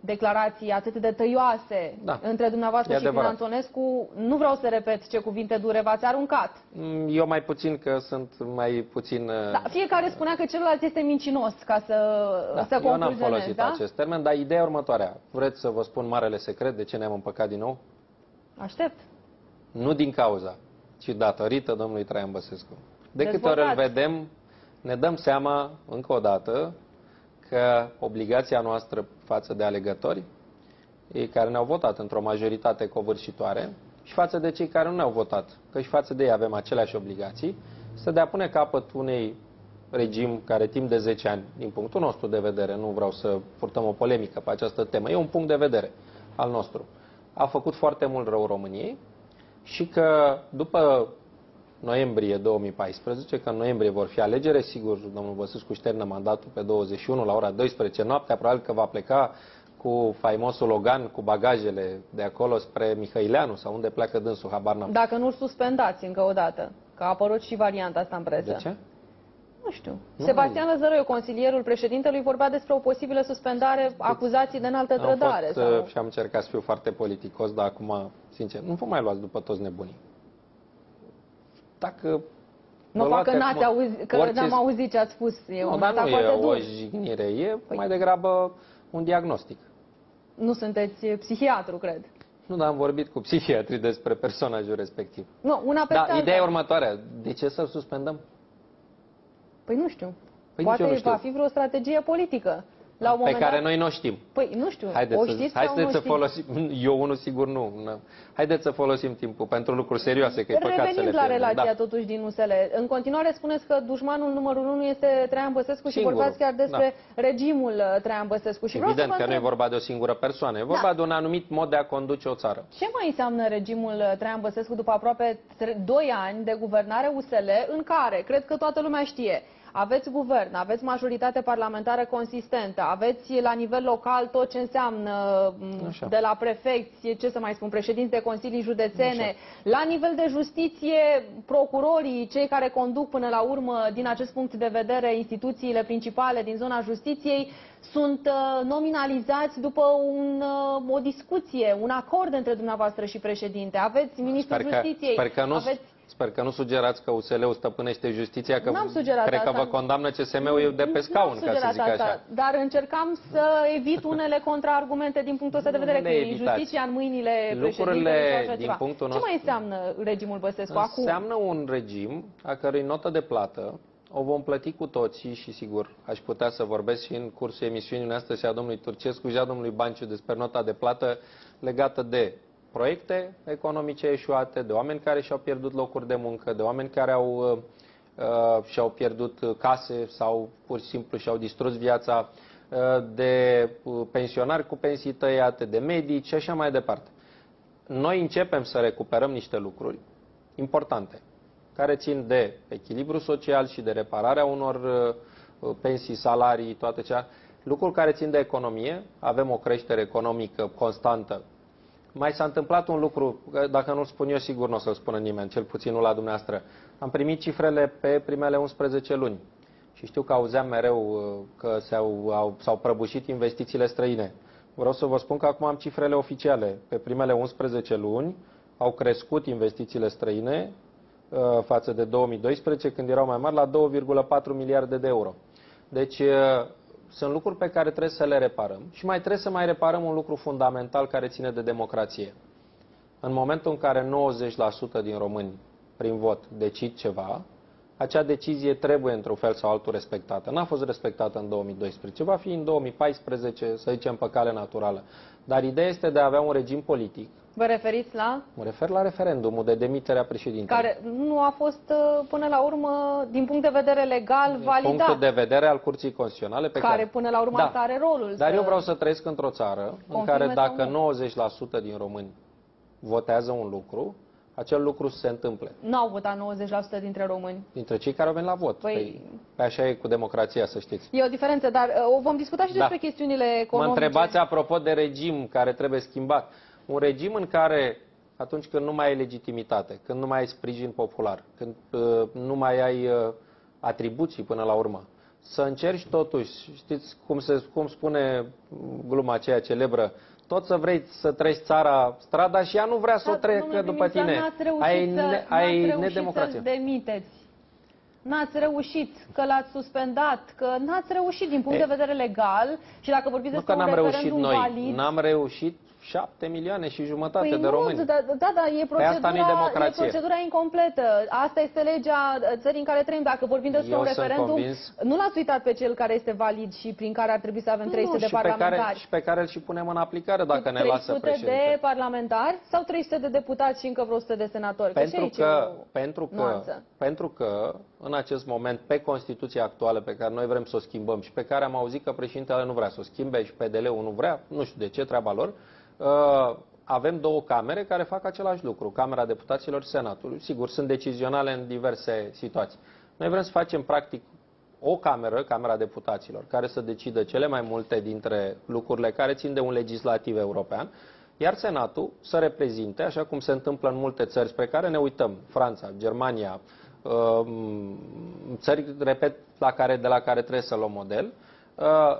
Speaker 1: declarații atât de tăioase
Speaker 2: Da.
Speaker 1: între dumneavoastră
Speaker 2: E
Speaker 1: și Crin
Speaker 2: adevărat.
Speaker 1: Antonescu. Nu vreau să repet ce cuvinte dure v-ați aruncat.
Speaker 2: Mm, Eu mai puțin, că sunt mai puțin...
Speaker 1: Da, fiecare spunea că celălalt este mincinos ca să,
Speaker 2: Da,
Speaker 1: să
Speaker 2: eu n-am
Speaker 1: concluzionez,
Speaker 2: folosit
Speaker 1: da?
Speaker 2: acest termen, dar ideea e următoarea. Vreți să vă spun marele secret de ce ne-am împăcat din nou?
Speaker 1: Aștept.
Speaker 2: Nu din cauza, ci datorită domnului Traian Băsescu. De câte ori îl
Speaker 1: Dezvoltați.
Speaker 2: vedem, ne dăm seama, încă o dată, că obligația noastră față de alegători, ei care ne-au votat într-o majoritate covârșitoare, și față de cei care nu ne-au votat, că și față de ei avem aceleași obligații, să de a pune capăt unei regim care timp de 10 ani, din punctul nostru de vedere, nu vreau să purtăm o polemică pe această temă, e un punct de vedere al nostru, a făcut foarte mult rău României și că după noiembrie 2014, că în noiembrie vor fi alegere, sigur, domnul Băsescu își termină mandatul pe 21 la ora 12 noaptea, probabil că va pleca cu faimosul Logan, cu bagajele de acolo spre Mihăileanu sau unde pleacă dânsul, habar n-am.
Speaker 1: Dacă nu-l suspendați încă o dată, că a apărut și varianta asta în presă.
Speaker 2: De ce?
Speaker 1: Nu știu.
Speaker 2: Nu
Speaker 1: Sebastian Lăzăroiu, consilierul președintelui, vorbea despre o posibilă suspendare, acuzații de înaltă
Speaker 2: Am
Speaker 1: trădare.
Speaker 2: fost
Speaker 1: sau...
Speaker 2: uh, și am încercat să fiu foarte politicos, dar acum, sincer, nu vă mai luați după toți nebunii. Dacă
Speaker 1: Nu
Speaker 2: vă
Speaker 1: fac că,
Speaker 2: luați
Speaker 1: n-ați
Speaker 2: acum
Speaker 1: auzit, că
Speaker 2: orice-
Speaker 1: n-am auzit ce ați spus. E
Speaker 2: Nu,
Speaker 1: un
Speaker 2: dar nu
Speaker 1: atac
Speaker 2: e
Speaker 1: foarte
Speaker 2: o
Speaker 1: dur.
Speaker 2: jignire, e
Speaker 1: Păi-
Speaker 2: mai degrabă un diagnostic.
Speaker 1: Nu sunteți psihiatru, cred.
Speaker 2: Nu, dar am vorbit cu psihiatrii despre personajul respectiv.
Speaker 1: Nu, una pe
Speaker 2: Da,
Speaker 1: alta.
Speaker 2: ideea e următoarea. De ce să-l suspendăm?
Speaker 1: Păi nu știu.
Speaker 2: Păi nici eu
Speaker 1: Poate
Speaker 2: nu știu.
Speaker 1: va fi vreo strategie politică. La un
Speaker 2: Pe
Speaker 1: moment
Speaker 2: care
Speaker 1: dat...
Speaker 2: noi nu o știm.
Speaker 1: Păi nu știu,
Speaker 2: Haideți,
Speaker 1: o
Speaker 2: să,
Speaker 1: știți sau
Speaker 2: haideți
Speaker 1: nu
Speaker 2: să
Speaker 1: știți?
Speaker 2: folosim, eu unul sigur nu. nu. Haideți să folosim timpul pentru lucruri serioase, că e păcat să le
Speaker 1: Revenind la
Speaker 2: pierdem.
Speaker 1: relația
Speaker 2: Da.
Speaker 1: totuși din USL, în continuare spuneți că dușmanul numărul unu este Traian Băsescu și
Speaker 2: Singurul,
Speaker 1: vorbeați chiar despre regimul uh, Traian Băsescu. Și vreau
Speaker 2: Evident
Speaker 1: să vă
Speaker 2: că nu e
Speaker 1: întreb,
Speaker 2: vorba de o singură persoană, e vorba
Speaker 1: Da.
Speaker 2: de un anumit mod de a conduce o țară.
Speaker 1: ce mai înseamnă regimul uh, Traian Băsescu după aproape 2 ani de guvernare USL în care, cred că toată lumea știe, aveți guvern, aveți majoritate parlamentară consistentă, aveți la nivel local tot ce înseamnă Așa. de la prefecți, ce să mai spun, președinți de consilii județene, Așa. la nivel de justiție, procurorii, cei care conduc până la urmă, din acest punct de vedere, instituțiile principale din zona justiției, sunt uh, nominalizați după un, uh, o discuție, un acord între dumneavoastră și președinte. Aveți ministrul
Speaker 2: sper
Speaker 1: că, justiției,
Speaker 2: sper că nu,
Speaker 1: aveți
Speaker 2: Sper că nu sugerați că USL-ul stăpânește justiția, că
Speaker 1: N-am sugerat
Speaker 2: cred
Speaker 1: asta.
Speaker 2: că vă condamnă CSM-ul de pe scaun, ca să zic
Speaker 1: asta,
Speaker 2: așa.
Speaker 1: Dar încercam să evit unele contraargumente din punctul ăsta de vedere, că e justiția în mâinile
Speaker 2: Lucrurile din punctul
Speaker 1: nostru... Ce mai înseamnă regimul Băsescu
Speaker 2: acum? Înseamnă un regim a cărui notă de plată o vom plăti cu toții și sigur aș putea să vorbesc și în cursul emisiunii noastre și a domnului Turcescu și a domnului Banciu despre nota de plată legată de proiecte economice eșuate, de oameni care și-au pierdut locuri de muncă, de oameni care au, uh, uh, și-au pierdut case sau pur și simplu și-au distrus viața, uh, de uh, pensionari cu pensii tăiate, de medici și așa mai departe. Noi începem să recuperăm niște lucruri importante care țin de echilibru social și de repararea unor uh, pensii, salarii, toate cea, lucruri care țin de economie. Avem o creștere economică constantă. Mai s-a întâmplat un lucru, dacă nu-l spun eu, sigur nu o să-l spună nimeni, cel puțin nu la dumneavoastră. Am primit cifrele pe primele 11 luni și știu că auzeam mereu uh, că s-au, s-au prăbușit investițiile străine. Vreau să vă spun că acum am cifrele oficiale. Pe primele 11 luni au crescut investițiile străine Uh, față de 2012, când erau mai mari, la 2,4 miliarde de euro. Deci uh, sunt lucruri pe care trebuie să le reparăm și mai trebuie să mai reparăm un lucru fundamental care ține de democrație. În momentul în care 90% din români, prin vot, decid ceva, acea decizie trebuie într-un fel sau altul respectată. N-a fost respectată în 2012, va fi în 2014, să zicem, pe cale naturală. Dar ideea este de a avea un regim politic
Speaker 1: Vă referiți la?
Speaker 2: Mă refer la referendumul de demitere a președintelui.
Speaker 1: Care nu a fost uh, până la urmă, din punct de vedere legal, din validat.
Speaker 2: punctul de vedere al Curții Constituționale. Pe
Speaker 1: care, care până la urmă da. are rolul.
Speaker 2: Dar să... eu vreau să trăiesc într-o țară în care dacă 90% din români votează un lucru, acel lucru se întâmple.
Speaker 1: Nu au votat 90% dintre români.
Speaker 2: Dintre cei care au venit la vot. Păi... păi, păi așa e cu democrația, să știți.
Speaker 1: E o diferență, dar uh, o vom discuta și da. despre chestiunile economice.
Speaker 2: Mă întrebați apropo de regim care trebuie schimbat. Un regim în care atunci când nu mai ai legitimitate, când nu mai ai sprijin popular, când uh, nu mai ai uh, atribuții până la urmă, să încerci totuși, știți cum, se, cum spune gluma aceea celebră, tot să vrei să treci țara, strada și ea nu vrea să o treacă după tine.
Speaker 1: Ai, ne, ai nedemocrație. Să demiteți. N-ați reușit, că l-ați suspendat, că n-ați reușit din punct e, de vedere legal și dacă vorbiți despre un referendum
Speaker 2: noi.
Speaker 1: valid...
Speaker 2: N-am reușit 7 milioane și jumătate păi de nu, români.
Speaker 1: Da, da, da, e procedura, e procedura incompletă. Asta este legea țării în care trăim. Dacă vorbim despre
Speaker 2: Eu
Speaker 1: un referendum,
Speaker 2: convins...
Speaker 1: nu l-ați uitat pe cel care este valid și prin care ar trebui să avem 300 nu, de
Speaker 2: și
Speaker 1: parlamentari.
Speaker 2: Pe care, și pe care îl și punem în aplicare dacă ne lasă președinte.
Speaker 1: 300 de parlamentari sau 300 de deputați și încă vreo 100 de senatori?
Speaker 2: Pentru că, că pentru, că, pentru că în acest moment, pe Constituția actuală pe care noi vrem să o schimbăm și pe care am auzit că președintele nu vrea să o schimbe și PDL-ul nu vrea, nu știu de ce, treaba lor, uh, avem două camere care fac același lucru, Camera Deputaților și Senatului. Sigur, sunt decizionale în diverse situații. Noi vrem să facem practic o cameră, Camera Deputaților, care să decidă cele mai multe dintre lucrurile care țin de un legislativ european, iar Senatul să reprezinte, așa cum se întâmplă în multe țări spre care ne uităm, Franța, Germania, uh, țări, repet, la care, de la care trebuie să luăm model, Uh,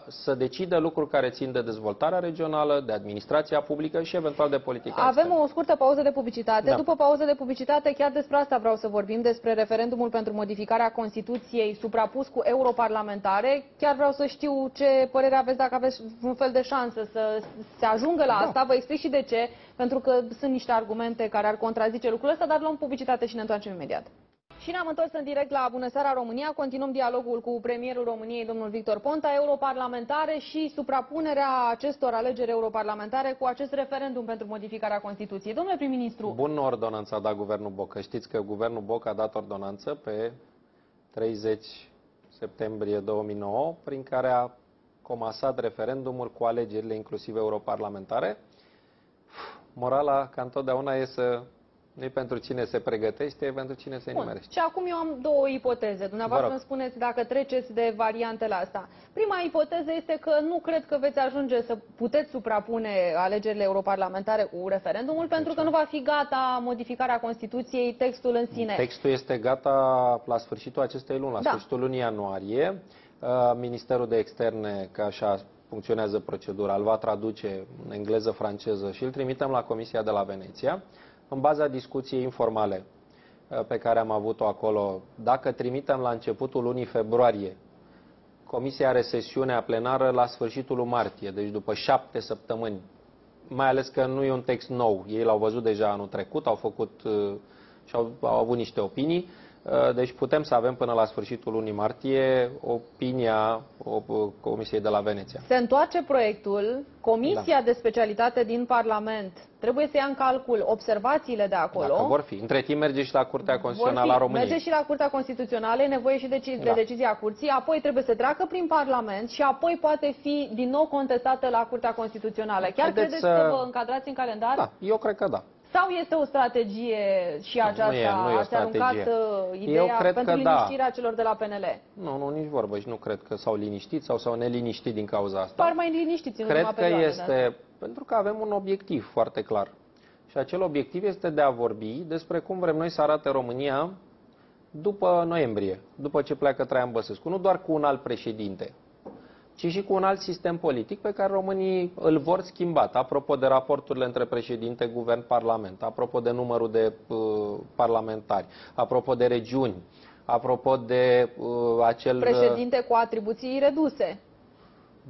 Speaker 2: să decidă lucruri care țin de dezvoltarea regională, de administrația publică și eventual de politică
Speaker 1: Avem
Speaker 2: externă.
Speaker 1: o scurtă pauză de publicitate. Da. După pauză de publicitate, chiar despre asta vreau să vorbim, despre referendumul pentru modificarea Constituției suprapus cu europarlamentare. Chiar vreau să știu ce părere aveți, dacă aveți un fel de șansă să se ajungă la da. asta. Vă explic și de ce, pentru că sunt niște argumente care ar contrazice lucrul ăsta, dar luăm publicitate și ne întoarcem imediat. Și ne-am întors în direct la Bună Seara România. Continuăm dialogul cu premierul României, domnul Victor Ponta, europarlamentare și suprapunerea acestor alegeri europarlamentare cu acest referendum pentru modificarea Constituției. Domnule prim-ministru...
Speaker 2: Bun ordonanța a dat guvernul Boc. Știți că guvernul Boc a dat ordonanță pe 30 septembrie 2009, prin care a comasat referendumul cu alegerile inclusiv europarlamentare. Morala, ca întotdeauna, e să Nu e pentru cine se pregătește, e pentru cine se
Speaker 1: Bun.
Speaker 2: nimerește.
Speaker 1: Și acum eu am două ipoteze. Dumneavoastră
Speaker 2: Vă
Speaker 1: îmi
Speaker 2: rog.
Speaker 1: spuneți dacă treceți de variantele astea. Prima ipoteză este că nu cred că veți ajunge să puteți suprapune alegerile europarlamentare cu referendumul, pentru că nu va fi gata modificarea Constituției, textul în sine.
Speaker 2: Textul este gata la sfârșitul acestei luni, la
Speaker 1: Da.
Speaker 2: sfârșitul lunii ianuarie. Uh, Ministerul de Externe, că așa funcționează procedura, îl va traduce în engleză, franceză și îl trimitem la Comisia de la Veneția, în baza discuției informale uh, pe care am avut-o acolo. Dacă trimitem la începutul lunii februarie, Comisia are sesiunea plenară la sfârșitul lui martie, deci după șapte săptămâni. Mai ales că nu e un text nou. Ei l-au văzut deja anul trecut, au făcut uh, și au, au avut niște opinii. Uh, Deci putem să avem până la sfârșitul lunii martie opinia o- Comisiei de la Veneția.
Speaker 1: Se întoarce proiectul, Comisia
Speaker 2: Da.
Speaker 1: de Specialitate din Parlament trebuie să ia în calcul observațiile de acolo.
Speaker 2: Dacă vor fi. Între timp merge și la Curtea
Speaker 1: Vor
Speaker 2: Constituțională
Speaker 1: fi-
Speaker 2: a României.
Speaker 1: Merge și la Curtea Constituțională, e nevoie și deci, de
Speaker 2: Da.
Speaker 1: decizia Curții, apoi trebuie să treacă prin Parlament și apoi poate fi din nou contestată la Curtea Constituțională. Chiar
Speaker 2: Haideți
Speaker 1: credeți
Speaker 2: să-
Speaker 1: că vă încadrați în calendar?
Speaker 2: Da, eu cred că da.
Speaker 1: Sau este o strategie și aceasta?
Speaker 2: nu e- nu e o
Speaker 1: Ați aruncat
Speaker 2: strategie.
Speaker 1: uh, ideea
Speaker 2: Eu cred
Speaker 1: pentru
Speaker 2: că da.
Speaker 1: liniștirea celor de la PNL?
Speaker 2: Nu, nu, nici vorbă și nu cred că s-au liniștit sau s-au neliniștit din cauza asta.
Speaker 1: Par mai liniștiți în
Speaker 2: Cred
Speaker 1: ultima
Speaker 2: că
Speaker 1: perioadă,
Speaker 2: este, pentru că avem un obiectiv foarte clar. Și acel obiectiv este de a vorbi despre cum vrem noi să arate România după noiembrie, după ce pleacă Traian Băsescu. Nu doar cu un alt președinte, ci și cu un alt sistem politic pe care românii îl vor schimbat. Apropo de raporturile între președinte, guvern, parlament, apropo de numărul de uh, parlamentari, apropo de regiuni, apropo de uh, acel... uh,
Speaker 1: Președinte cu atribuții reduse.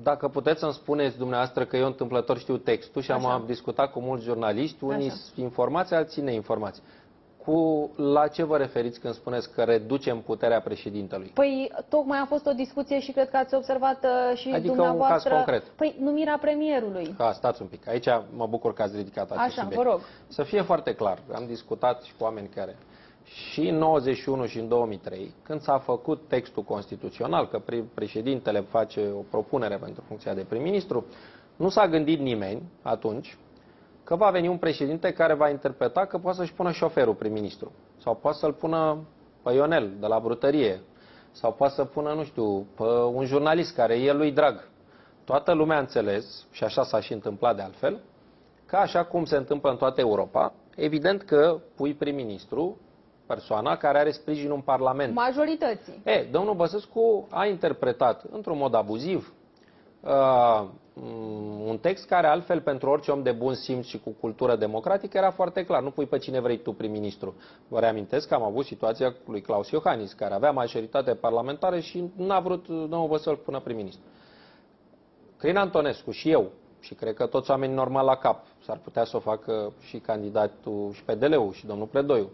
Speaker 2: dacă puteți să-mi spuneți dumneavoastră că eu întâmplător știu textul și am,
Speaker 1: Așa.
Speaker 2: am discutat cu mulți jurnaliști, unii
Speaker 1: Așa.
Speaker 2: sunt informați, alții neinformați. Cu la ce vă referiți când spuneți că reducem puterea președintelui?
Speaker 1: Păi, tocmai a fost o discuție și cred că ați observat uh, și
Speaker 2: Adică un
Speaker 1: dumneavoastră.
Speaker 2: caz concret.
Speaker 1: Păi, numirea premierului.
Speaker 2: Ha, stați un pic. Aici mă bucur că ați ridicat acest
Speaker 1: Așa,
Speaker 2: subiect.
Speaker 1: vă rog.
Speaker 2: Să fie foarte clar, am discutat și cu oameni care și în 91 și în 2003, când s-a făcut textul constituțional, că pre- președintele face o propunere pentru funcția de prim-ministru, nu s-a gândit nimeni atunci că va veni un președinte care va interpreta că poate să-și pună șoferul prim-ministru sau poate să-l pună pe Ionel de la brutărie sau poate să pună, nu știu, pe un jurnalist care e lui drag. Toată lumea a înțeles, și așa s-a și întâmplat de altfel, că așa cum se întâmplă în toată Europa, evident că pui prim-ministru persoana care are sprijinul în Parlament.
Speaker 1: Majorității.
Speaker 2: E, domnul Băsescu a interpretat într-un mod abuziv uh, un text care altfel pentru orice om de bun simț și cu cultură democratică era foarte clar. Nu pui pe cine vrei tu prim-ministru. Vă reamintesc că am avut situația cu lui Claus Iohannis, care avea majoritate parlamentară și n-a vrut domnul Băsescu să-l pună prim-ministru. Crin Antonescu și eu, și cred că toți oamenii normal la cap, s-ar putea să o facă și candidatul și PDL-ul și domnul Predoiu.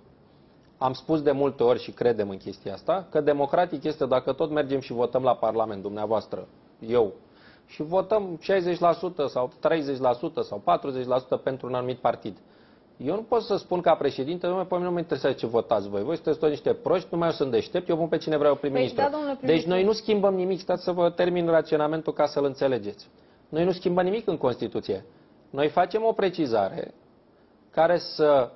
Speaker 2: Am spus de multe ori și credem în chestia asta, că democratic este dacă tot mergem și votăm la Parlament, dumneavoastră, eu, și votăm 60% sau 30% sau 40% pentru un anumit partid. Eu nu pot să spun ca președinte, nu, pe mine nu mă interesează ce votați voi. Voi sunteți toți niște proști, numai eu sunt deștept, eu pun pe cine vreau prim-ministru.
Speaker 1: da, domnule
Speaker 2: deci
Speaker 1: prim-ministru.
Speaker 2: noi nu schimbăm nimic, stați să vă termin raționamentul ca să-l înțelegeți. Noi nu schimbăm nimic în Constituție. Noi facem o precizare care să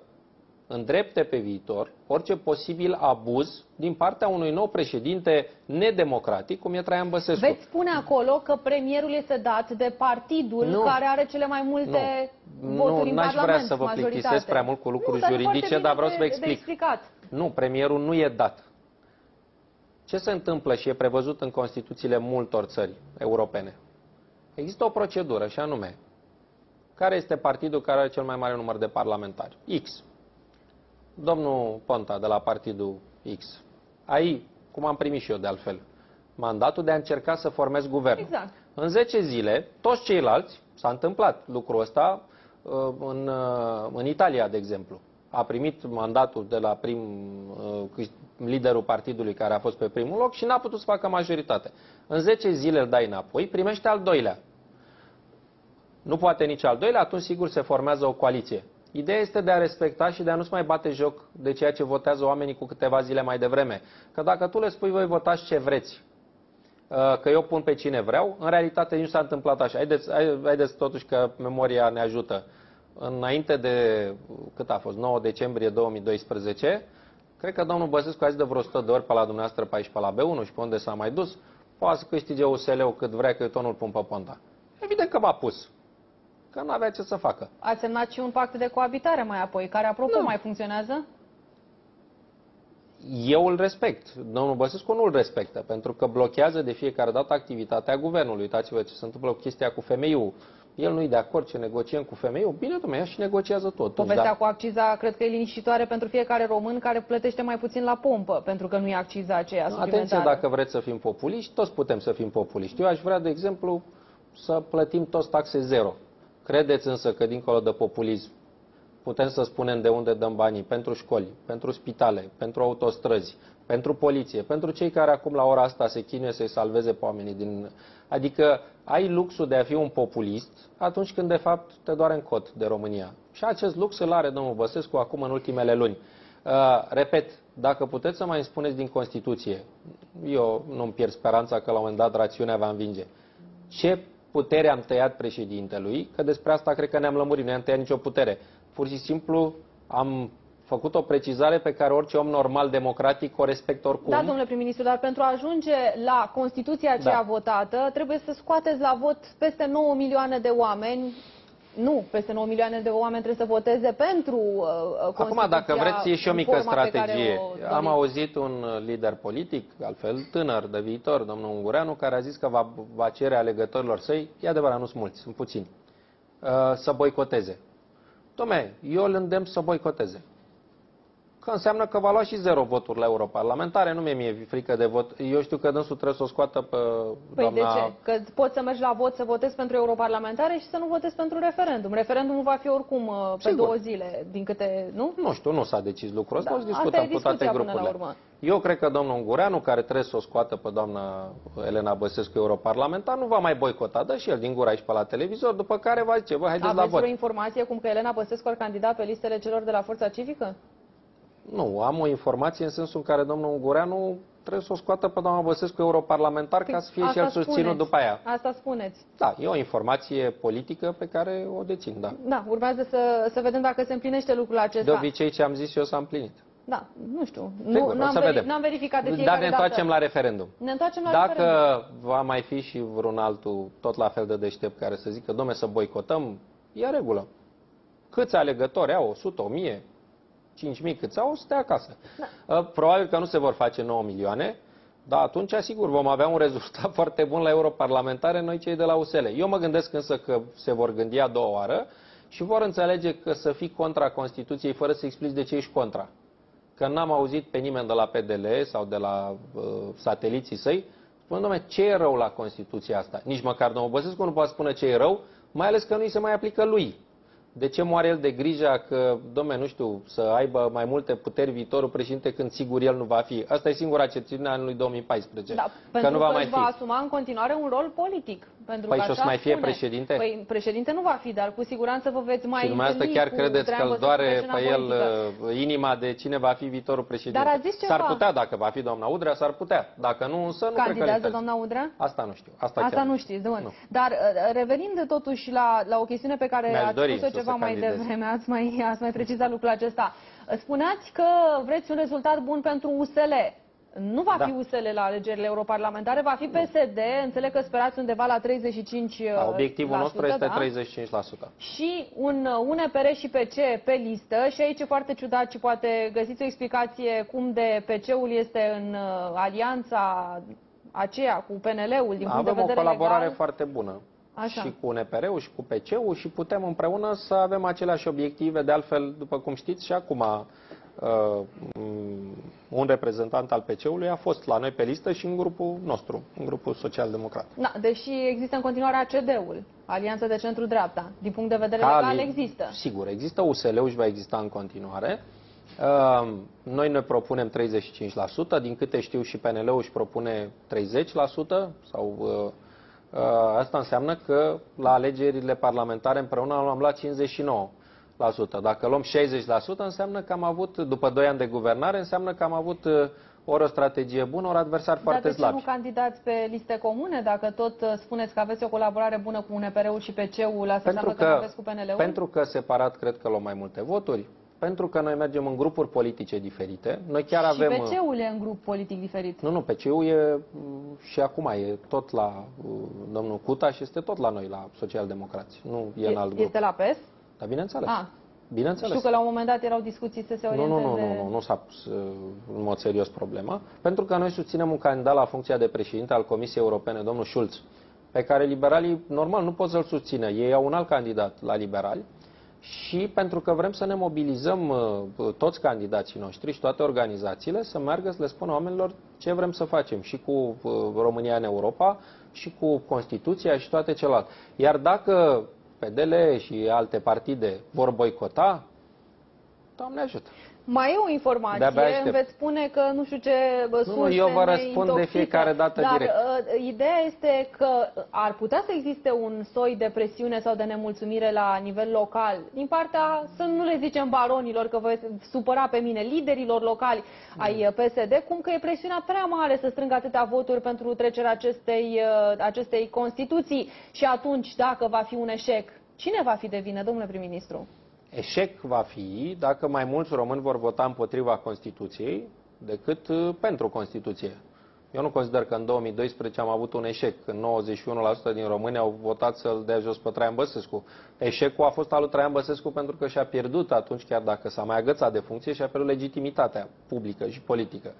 Speaker 2: îndrepte pe viitor orice posibil abuz din partea unui nou președinte nedemocratic, cum e Traian Băsescu.
Speaker 1: Veți spune acolo că premierul este dat de partidul
Speaker 2: Nu.
Speaker 1: care are cele mai multe
Speaker 2: Nu.
Speaker 1: voturi
Speaker 2: Nu,
Speaker 1: în
Speaker 2: n-aș vrea
Speaker 1: Parlament,
Speaker 2: să vă
Speaker 1: majoritate.
Speaker 2: plictisesc prea mult cu lucruri
Speaker 1: nu, dar e
Speaker 2: juridice,
Speaker 1: foarte bine
Speaker 2: dar vreau să vă
Speaker 1: de- de
Speaker 2: explic.
Speaker 1: explicat.
Speaker 2: Nu, premierul nu e dat. Ce se întâmplă și e prevăzut în Constituțiile multor țări europene? Există o procedură și anume, care este partidul care are cel mai mare număr de parlamentari? X. Domnul Ponta de la partidul X. Ai, cum am primit și eu de altfel, mandatul de a încerca să formez guvern.
Speaker 1: Exact.
Speaker 2: În 10 zile, toți ceilalți, s-a întâmplat lucrul ăsta uh, în, uh, în Italia, de exemplu. A primit mandatul de la prim, uh, câș- liderul partidului care a fost pe primul loc și n-a putut să facă majoritate. În 10 zile îl dai înapoi, primește al doilea. Nu poate nici al doilea, atunci sigur se formează o coaliție. Ideea este de a respecta și de a nu-ți mai bate joc de ceea ce votează oamenii cu câteva zile mai devreme. Că dacă tu le spui voi votați ce vreți, uh, că eu pun pe cine vreau, în realitate nici nu s-a întâmplat așa. Haideți, hai- haideți totuși că memoria ne ajută. înainte de, cât a fost, 9 decembrie 2012, cred că domnul Băsescu a zis de vreo 100 de ori pe la dumneavoastră pe aici, pe la B1 și pe unde s-a mai dus, poate să câștige USL-ul cât vrea, că eu tot nu-l pun pe Ponta. Evident că m-a pus. Că nu avea ce să facă.
Speaker 1: Ați semnat și un pact de coabitare mai apoi, care, apropo,
Speaker 2: Nu.
Speaker 1: mai funcționează?
Speaker 2: Eu îl respect. Domnul Băsescu nu îl respectă, pentru că blochează de fiecare dată activitatea guvernului. Uitați-vă ce se întâmplă cu chestia cu femeiul. El nu-i de acord ce negociem cu femeiul. Bine, domnule, ia și negociază tot.
Speaker 1: Povestea
Speaker 2: Da.
Speaker 1: cu acciza cred că e liniștitoare pentru fiecare român care plătește mai puțin la pompă, pentru că nu e acciza aceea
Speaker 2: Atenție,
Speaker 1: suplimentară.
Speaker 2: dacă vreți să fim populiști, toți putem să fim populiști. Eu aș vrea, de exemplu, să plătim toți taxe zero. Credeți însă că, dincolo de populism, putem să spunem de unde dăm banii pentru școli, pentru spitale, pentru autostrăzi, pentru poliție, pentru cei care acum la ora asta se chinuie să-i salveze pe oamenii din... Adică ai luxul de a fi un populist atunci când de fapt te doare în cot de România. Și acest lux îl are domnul Băsescu acum în ultimele luni. Uh, repet, dacă puteți să mai îmi spuneți din Constituție, eu nu-mi pierd speranța că la un moment dat rațiunea va învinge. Ce putere am tăiat președintelui? Că despre asta cred că ne-am lămurit, nu am tăiat nicio putere. Pur și simplu am făcut o precizare pe care orice om normal, democratic, o respectă oricum.
Speaker 1: Da, domnule prim-ministru, dar pentru a ajunge la Constituția aceea
Speaker 2: Da.
Speaker 1: votată, trebuie să scoateți la vot peste 9 milioane de oameni. Nu, peste 9 milioane de oameni trebuie să voteze pentru uh, Constituția
Speaker 2: Acum, dacă vreți, e și o
Speaker 1: în
Speaker 2: mică
Speaker 1: forma pe care
Speaker 2: strategie.
Speaker 1: o doriți.
Speaker 2: Am auzit un lider politic, altfel tânăr de viitor, domnul Ungureanu, care a zis că va, va cere alegătorilor săi, e adevărat, nu sunt mulți, sunt puțini, uh, să boicoteze. Dom'le, eu îl îndemn să boicoteze. Că înseamnă că va lua și zero voturi la europarlamentare, nu mi-e mie frică de vot. Eu știu că dânsul trebuie să o scoată pe
Speaker 1: Păi
Speaker 2: doamna...
Speaker 1: de ce? Că poți să mergi la vot să votezi pentru europarlamentare și să nu votezi pentru referendum. Referendumul va fi oricum uh, pe
Speaker 2: Sigur.
Speaker 1: două zile, din câte, nu?
Speaker 2: Nu știu, nu s-a decis lucrul ăsta,
Speaker 1: Da,
Speaker 2: o să
Speaker 1: asta
Speaker 2: discutăm
Speaker 1: e
Speaker 2: cu toate
Speaker 1: discuția până la
Speaker 2: grupurile.
Speaker 1: urmă.
Speaker 2: Eu cred că domnul Ungureanu, care trebuie să o scoată pe doamna Elena Băsescu, europarlamentar, nu va mai boicota, dă și el din gură aici pe la televizor, după care va zice, bă, haideți la
Speaker 1: Aveți
Speaker 2: vot.
Speaker 1: vreo informație cum că Elena Băsescu ar candida pe listele celor de la Forța Civică?
Speaker 2: Nu, am o informație în sensul în care domnul Ungureanu trebuie să o scoată pe doamna Băsescu europarlamentar ca să fie și
Speaker 1: Păi, Asta
Speaker 2: el susținut
Speaker 1: spuneți.
Speaker 2: după aia.
Speaker 1: Asta spuneți.
Speaker 2: Da, e o informație politică pe care o dețin, da.
Speaker 1: Da, urmează să, să vedem dacă se împlinește lucrul acesta.
Speaker 2: De obicei ce am zis eu s-a împlinit.
Speaker 1: Da, nu știu.
Speaker 2: Sigur,
Speaker 1: Nu,
Speaker 2: o
Speaker 1: n-am,
Speaker 2: să
Speaker 1: veri-
Speaker 2: vedem.
Speaker 1: n-am verificat de
Speaker 2: Dar
Speaker 1: fiecare
Speaker 2: ne întoarcem
Speaker 1: dată.
Speaker 2: la referendum.
Speaker 1: Ne întoarcem la
Speaker 2: Dacă
Speaker 1: referendum.
Speaker 2: va mai fi și vreun altul tot la fel de deștept care să zică, domne, să boicotăm, e în regulă. Câți alegători au? 100, 1000, 5000 câți au? Să stea acasă. Da. Probabil că nu se vor face 9 milioane, dar atunci, sigur, vom avea un rezultat foarte bun la europarlamentare noi cei de la USL. Eu mă gândesc însă că se vor gândi a doua oară și vor înțelege că să fii contra Constituției fără să explici de ce ești contra că n-am auzit pe nimeni de la PDL sau de la uh, sateliții săi spunând, domnule, ce e rău la Constituția asta? Nici măcar domnul Băsescu nu poate spune ce e rău, mai ales că nu îi se mai aplică lui. De ce moare el de grija că, domne, nu știu, să aibă mai multe puteri viitorul președinte când sigur el nu va fi? Asta e singura certitudine a anului 2014.
Speaker 1: Da,
Speaker 2: că
Speaker 1: pentru
Speaker 2: nu va
Speaker 1: că
Speaker 2: mai
Speaker 1: își
Speaker 2: fi.
Speaker 1: va asuma în continuare un rol politic. Pentru
Speaker 2: Păi
Speaker 1: că
Speaker 2: și o să
Speaker 1: așa
Speaker 2: mai fie
Speaker 1: spune.
Speaker 2: președinte?
Speaker 1: Păi președinte nu va fi, dar cu siguranță vă veți mai
Speaker 2: și dumneavoastră
Speaker 1: întâlni
Speaker 2: chiar
Speaker 1: cu
Speaker 2: credeți că
Speaker 1: Traian
Speaker 2: îl
Speaker 1: Băsescu
Speaker 2: doare
Speaker 1: scena
Speaker 2: pe el
Speaker 1: politică.
Speaker 2: uh, inima de cine va fi viitorul președinte?
Speaker 1: Dar a zis ceva.
Speaker 2: S-ar putea, dacă va fi doamna Udrea, s-ar putea. Dacă nu, însă nu cred că îl
Speaker 1: Candidează
Speaker 2: interesează.
Speaker 1: doamna Udrea?
Speaker 2: Asta nu știu. Asta,
Speaker 1: Asta
Speaker 2: chiar
Speaker 1: nu știți, domnule.
Speaker 2: Nu.
Speaker 1: Dar uh, revenind totuși la, la o chestiune pe care
Speaker 2: Mi-aș
Speaker 1: ați
Speaker 2: dori
Speaker 1: spus-o
Speaker 2: să
Speaker 1: ceva
Speaker 2: se
Speaker 1: mai
Speaker 2: candideze.
Speaker 1: devreme, ați mai, ați mai precizat lucrul acesta. Spuneați că vreți un rezultat bun pentru USL. Nu va
Speaker 2: Da.
Speaker 1: fi USL la alegerile europarlamentare, va fi PSD. Înțeleg că sperați undeva la 35
Speaker 2: Da, obiectivul nostru este
Speaker 1: da?
Speaker 2: 35%.
Speaker 1: și un uh, UNPR și PC pe listă și aici e foarte ciudat și poate găsiți o explicație cum de PC-ul este în uh, alianța aceea cu PNL-ul din punct
Speaker 2: Avem
Speaker 1: de
Speaker 2: o
Speaker 1: vedere
Speaker 2: colaborare
Speaker 1: legal.
Speaker 2: foarte bună.
Speaker 1: Așa.
Speaker 2: Și cu UNPR-ul și cu PC-ul și putem împreună să avem aceleași obiective. De altfel, după cum știți, și acum uh, m, un reprezentant al PC-ului a fost la noi pe listă și în grupul nostru, în grupul social-democrat.
Speaker 1: Da, deși există în continuare ACD-ul, Alianța de Centru-Dreapta. Din punct de vedere
Speaker 2: Ca
Speaker 1: legal
Speaker 2: li-
Speaker 1: există.
Speaker 2: Sigur, există USL-ul și va exista în continuare. Uh, Noi ne propunem 35%, din câte știu și PNL-ul își propune 30% sau uh, uh, asta înseamnă că la alegerile parlamentare împreună am luat 59%. Dacă luăm 60%, înseamnă că am avut, după 2 ani de guvernare, înseamnă că am avut uh, ori o strategie bună, ori adversari
Speaker 1: Dar
Speaker 2: foarte
Speaker 1: de ce
Speaker 2: slabi.
Speaker 1: nu candidați pe liste comune? Dacă tot uh, spuneți că aveți o colaborare bună cu UNPR-ul și PC-ul, asta
Speaker 2: Pentru
Speaker 1: înseamnă că, nu
Speaker 2: că,
Speaker 1: aveți cu PNL-ul?
Speaker 2: pentru că separat cred că luăm mai multe voturi, pentru că noi mergem în grupuri politice diferite. Noi chiar
Speaker 1: și
Speaker 2: avem... uh,
Speaker 1: PC-ul e în grup politic diferit.
Speaker 2: Nu, nu, PC-ul e mm, și acum e tot la uh, domnul Cuta și este tot la noi, la socialdemocrați. Nu e, în alt grup.
Speaker 1: Este la PES?
Speaker 2: Dar bineînțeles.
Speaker 1: Ah,
Speaker 2: Bineînțeles.
Speaker 1: știu că la un moment dat erau discuții să se
Speaker 2: Nu,
Speaker 1: orienteze...
Speaker 2: nu, nu, nu, nu, nu s-a pus uh, în mod serios problema, pentru că noi susținem un candidat la funcția de președinte al Comisiei Europene, domnul Schulz, pe care liberalii, normal, nu pot să-l susțină. Ei au un alt candidat la liberali și pentru că vrem să ne mobilizăm uh, toți candidații noștri și toate organizațiile să meargă să le spună oamenilor ce vrem să facem și cu uh, România în Europa și cu Constituția și toate celelalte. Iar dacă PDL și alte partide vor boicota, Doamne ajută.
Speaker 1: Mai e o informație,
Speaker 2: De-abia aștept.
Speaker 1: îmi veți spune că nu știu ce bă,
Speaker 2: Nu,
Speaker 1: surse
Speaker 2: eu vă
Speaker 1: ne
Speaker 2: răspund de
Speaker 1: intoxică,
Speaker 2: fiecare dată
Speaker 1: dar,
Speaker 2: direct.
Speaker 1: uh, ideea este că ar putea să existe un soi de presiune sau de nemulțumire la nivel local, din partea, să nu le zicem baronilor, că vă supăra pe mine, liderilor locali ai uh, PSD, cum că e presiunea prea mare să strângă atâtea voturi pentru trecerea acestei, uh, acestei Constituții și atunci, dacă va fi un eșec, cine va fi de vină, domnule prim-ministru?
Speaker 2: Eșec va fi dacă mai mulți români vor vota împotriva Constituției decât uh, pentru Constituție. Eu nu consider că în 2012 am avut un eșec, când 91% din români au votat să-l dea jos pe Traian Băsescu. Eșecul a fost al lui Traian Băsescu pentru că și-a pierdut atunci, chiar dacă s-a mai agățat de funcție, și-a pierdut legitimitatea publică și politică.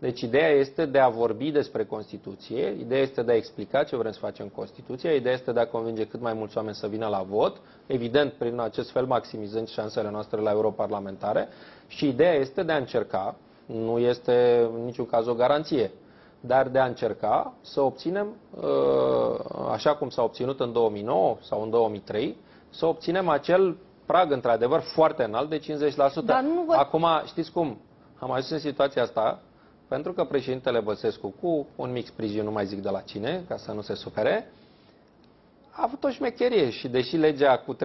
Speaker 2: Deci ideea este de a vorbi despre Constituție, ideea este de a explica ce vrem să facem în Constituție, ideea este de a convinge cât mai mulți oameni să vină la vot, evident prin acest fel maximizând șansele noastre la europarlamentare și ideea este de a încerca, nu este în niciun caz o garanție, dar de a încerca să obținem, uh, așa cum s-a obținut în 2009 sau în 2003, să obținem acel prag într-adevăr foarte înalt de 50%.
Speaker 1: Dar nu vă-
Speaker 2: Acum, știți cum? Am ajuns în situația asta pentru că președintele Băsescu, cu un mic sprijin, nu mai zic de la cine, ca să nu se supere, a avut o șmecherie și deși legea cu 30%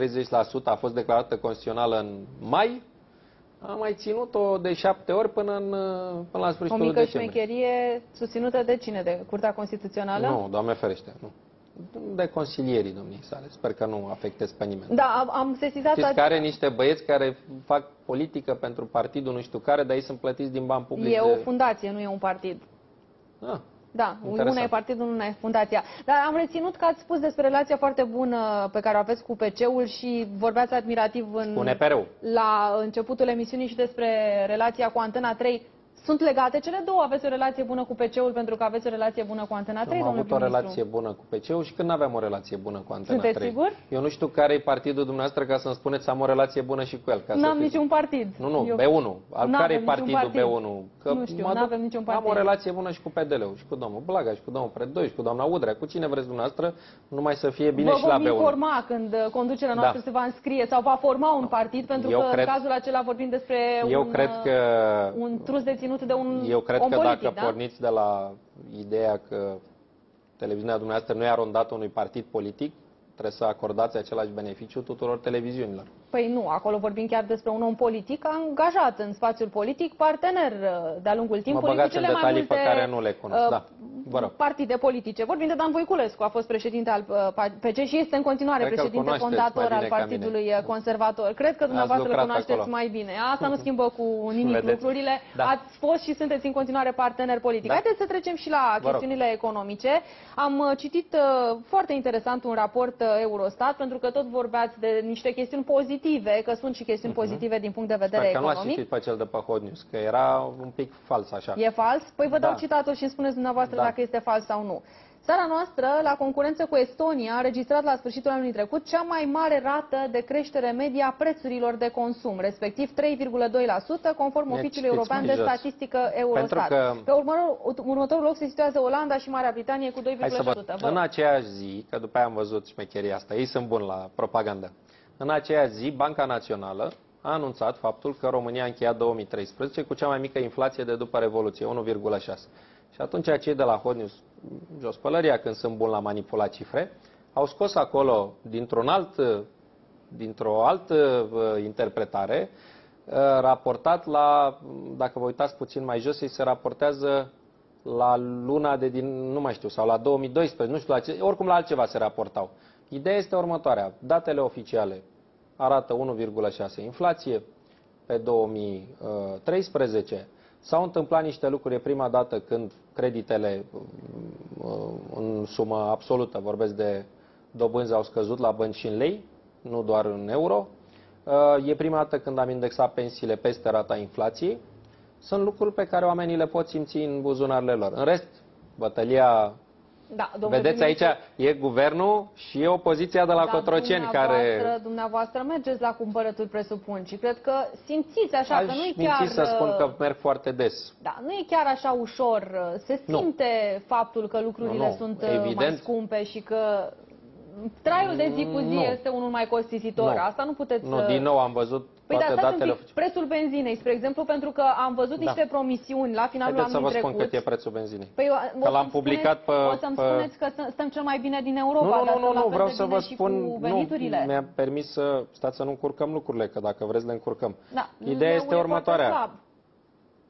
Speaker 2: a fost declarată constituțională în mai, a mai ținut-o de șapte ori până, în, până la
Speaker 1: O
Speaker 2: sfârșitul
Speaker 1: mică
Speaker 2: decembrie.
Speaker 1: șmecherie susținută de cine? De Curtea Constituțională?
Speaker 2: Nu, Doamne ferește, nu. De consilierii domnii sale. Sper că nu afectez pe nimeni.
Speaker 1: Da, am- am sesizat...
Speaker 2: Știți că are niște băieți care fac politică pentru partidul nu știu care, dar ei sunt plătiți din bani publici.
Speaker 1: E
Speaker 2: de...
Speaker 1: o fundație, nu e un partid.
Speaker 2: Ah,
Speaker 1: Da,
Speaker 2: Interesant.
Speaker 1: una e partidul, una e fundația. Dar am reținut că ați spus despre relația foarte bună pe care o aveți cu PC-ul și vorbeați admirativ în,
Speaker 2: cu NPR-ul.
Speaker 1: la începutul emisiunii și despre relația cu Antena 3. Sunt legate cele două? Aveți o relație bună cu PC-ul pentru că aveți o relație bună cu Antena 3,
Speaker 2: Am
Speaker 1: domnule
Speaker 2: avut o
Speaker 1: prim-ministru?
Speaker 2: relație bună cu PC-ul și când aveam o relație bună cu Antena
Speaker 1: Sunteți
Speaker 2: 3.
Speaker 1: sigur?
Speaker 2: Eu nu știu care e partidul dumneavoastră ca să-mi spuneți să am o relație bună și cu el. Ca să
Speaker 1: N-am
Speaker 2: fiți-
Speaker 1: niciun partid.
Speaker 2: Nu, nu,
Speaker 1: Eu-
Speaker 2: B1. Al
Speaker 1: N-avem
Speaker 2: care e
Speaker 1: niciun
Speaker 2: partidul
Speaker 1: partid.
Speaker 2: B1?
Speaker 1: Nu știu,
Speaker 2: mă duc-
Speaker 1: n-avem niciun
Speaker 2: Am o
Speaker 1: partid.
Speaker 2: relație bună și cu PDL-ul, și cu domnul Blaga, și cu domnul Predoi, și cu doamna Udrea, cu cine vreți dumneavoastră, numai să fie bine
Speaker 1: Vă
Speaker 2: și la
Speaker 1: vom
Speaker 2: B1.
Speaker 1: informa când uh, conducerea noastră
Speaker 2: Da.
Speaker 1: se va înscrie sau va forma un partid, pentru
Speaker 2: Eu
Speaker 1: că
Speaker 2: cred-
Speaker 1: în cazul acela vorbim despre
Speaker 2: Eu
Speaker 1: un,
Speaker 2: cred
Speaker 1: uh,
Speaker 2: că
Speaker 1: un trus deținut de un
Speaker 2: Eu cred
Speaker 1: om
Speaker 2: că
Speaker 1: politic,
Speaker 2: dacă
Speaker 1: da?
Speaker 2: porniți de la ideea că televiziunea dumneavoastră nu e arondată unui partid politic, trebuie să acordați același beneficiu tuturor televiziunilor.
Speaker 1: Păi nu, acolo vorbim chiar despre un om politic angajat în spațiul politic, partener uh, de-a lungul timpului cu
Speaker 2: băgați în
Speaker 1: cele mai
Speaker 2: detalii
Speaker 1: multe
Speaker 2: pe care nu le cunosc,
Speaker 1: uh,
Speaker 2: da. Vă rog.
Speaker 1: partide politice. Vorbim de Dan Voiculescu, a fost președinte al uh, PC și este în continuare
Speaker 2: Cred că îl
Speaker 1: președinte
Speaker 2: cunoașteți
Speaker 1: fondator
Speaker 2: mai
Speaker 1: al
Speaker 2: bine ca
Speaker 1: Partidului
Speaker 2: mine.
Speaker 1: uh, Conservator. Cred că dumneavoastră îl
Speaker 2: lucrat
Speaker 1: cunoașteți
Speaker 2: acolo.
Speaker 1: mai bine. Asta nu schimbă cu nimic
Speaker 2: Vedeți?
Speaker 1: lucrurile.
Speaker 2: Da.
Speaker 1: Ați fost și sunteți în continuare partener politic.
Speaker 2: Da.
Speaker 1: Haideți să trecem și la
Speaker 2: Vă rog.
Speaker 1: chestiunile economice. Am uh, citit uh, foarte interesant un raport uh, Eurostat, pentru că tot vorbeați de niște chestiuni pozitive, că sunt și chestiuni pozitive din punct de vedere
Speaker 2: Mhm. Sper că nu ați
Speaker 1: economic.
Speaker 2: citit pe cel de pe Hot News, că era un pic fals așa.
Speaker 1: E fals? Păi vă dau
Speaker 2: Da.
Speaker 1: citatul și îmi spuneți dumneavoastră
Speaker 2: Da.
Speaker 1: dacă este fals sau nu. Țara noastră, la concurență cu Estonia, a înregistrat la sfârșitul anului trecut cea mai mare rată de creștere media a prețurilor de consum, respectiv 3,2%, conform
Speaker 2: Deci,
Speaker 1: Oficiului
Speaker 2: fiți
Speaker 1: European
Speaker 2: mai
Speaker 1: de
Speaker 2: jos.
Speaker 1: Statistică Eurostat.
Speaker 2: că-
Speaker 1: Pe următorul, următorul loc se situează Olanda și Marea Britanie cu 2,1%.
Speaker 2: Hai să vă...
Speaker 1: Vă
Speaker 2: În
Speaker 1: rog.
Speaker 2: aceeași zi, că după aia am văzut șmecheria asta, ei sunt buni la propagandă. În aceeași zi, Banca Națională a anunțat faptul că România a încheiat 2013 cu cea mai mică inflație de după Revoluție, 1,6. Și atunci cei de la Hot News, jos pălăria când sunt buni la manipula cifre, au scos acolo, dintr-un alt, dintr-o altă uh, interpretare, uh, raportat la, dacă vă uitați puțin mai jos, îi se raportează la luna de din, nu mai știu, sau la 2012, nu știu, la ce, oricum la altceva se raportau. Ideea este următoarea. Datele oficiale arată 1,6 inflație pe 2013. S-au întâmplat niște lucruri prima dată când creditele uh, în sumă absolută, vorbesc de dobânzi, au scăzut la bănci și în lei, nu doar în euro. Uh, e prima dată când am indexat pensiile peste rata inflației. Sunt lucruri pe care oamenii le pot simți în buzunarele lor. În rest, bătălia
Speaker 1: da,
Speaker 2: Vedeți aici, e guvernul și e opoziția de la
Speaker 1: da,
Speaker 2: Cotroceni
Speaker 1: dumneavoastră,
Speaker 2: care...
Speaker 1: Dumneavoastră mergeți la cumpărături, presupun, și cred că simțiți așa,
Speaker 2: Aș
Speaker 1: că nu e
Speaker 2: minți
Speaker 1: chiar...
Speaker 2: să spun că
Speaker 1: uh,
Speaker 2: merg foarte des.
Speaker 1: Da, nu e chiar așa ușor. Se simte nu. faptul că lucrurile
Speaker 2: nu, nu.
Speaker 1: sunt uh,
Speaker 2: Evident.
Speaker 1: mai scumpe și că traiul de zi cu zi
Speaker 2: Nu.
Speaker 1: este unul mai costisitor.
Speaker 2: Nu.
Speaker 1: Asta nu puteți
Speaker 2: Nu,
Speaker 1: să...
Speaker 2: din nou am văzut
Speaker 1: Păi
Speaker 2: toate
Speaker 1: da, stați un
Speaker 2: datele
Speaker 1: pic,
Speaker 2: oficiale.
Speaker 1: prețul benzinei, spre exemplu, pentru că am văzut
Speaker 2: Da.
Speaker 1: niște promisiuni la finalul
Speaker 2: Haideți să vă
Speaker 1: anului
Speaker 2: spun
Speaker 1: trecut.
Speaker 2: cât e prețul benzinei.
Speaker 1: Păi, o-
Speaker 2: Că
Speaker 1: o
Speaker 2: l-am
Speaker 1: să-mi
Speaker 2: publicat
Speaker 1: spuneți,
Speaker 2: pe-
Speaker 1: O să-mi
Speaker 2: pe-
Speaker 1: spuneți că stăm- stăm cel mai bine din Europa,
Speaker 2: Nu, nu,
Speaker 1: dar
Speaker 2: nu,
Speaker 1: stăm la
Speaker 2: nu,
Speaker 1: fel
Speaker 2: vreau
Speaker 1: de
Speaker 2: să
Speaker 1: bine
Speaker 2: vă
Speaker 1: și
Speaker 2: spun,
Speaker 1: cu veniturile.
Speaker 2: nu, mi-am permis să, stați să nu încurcăm lucrurile, că dacă vreți le încurcăm.
Speaker 1: Da,
Speaker 2: Ideea
Speaker 1: leu
Speaker 2: este
Speaker 1: e
Speaker 2: următoarea.
Speaker 1: foarte slab.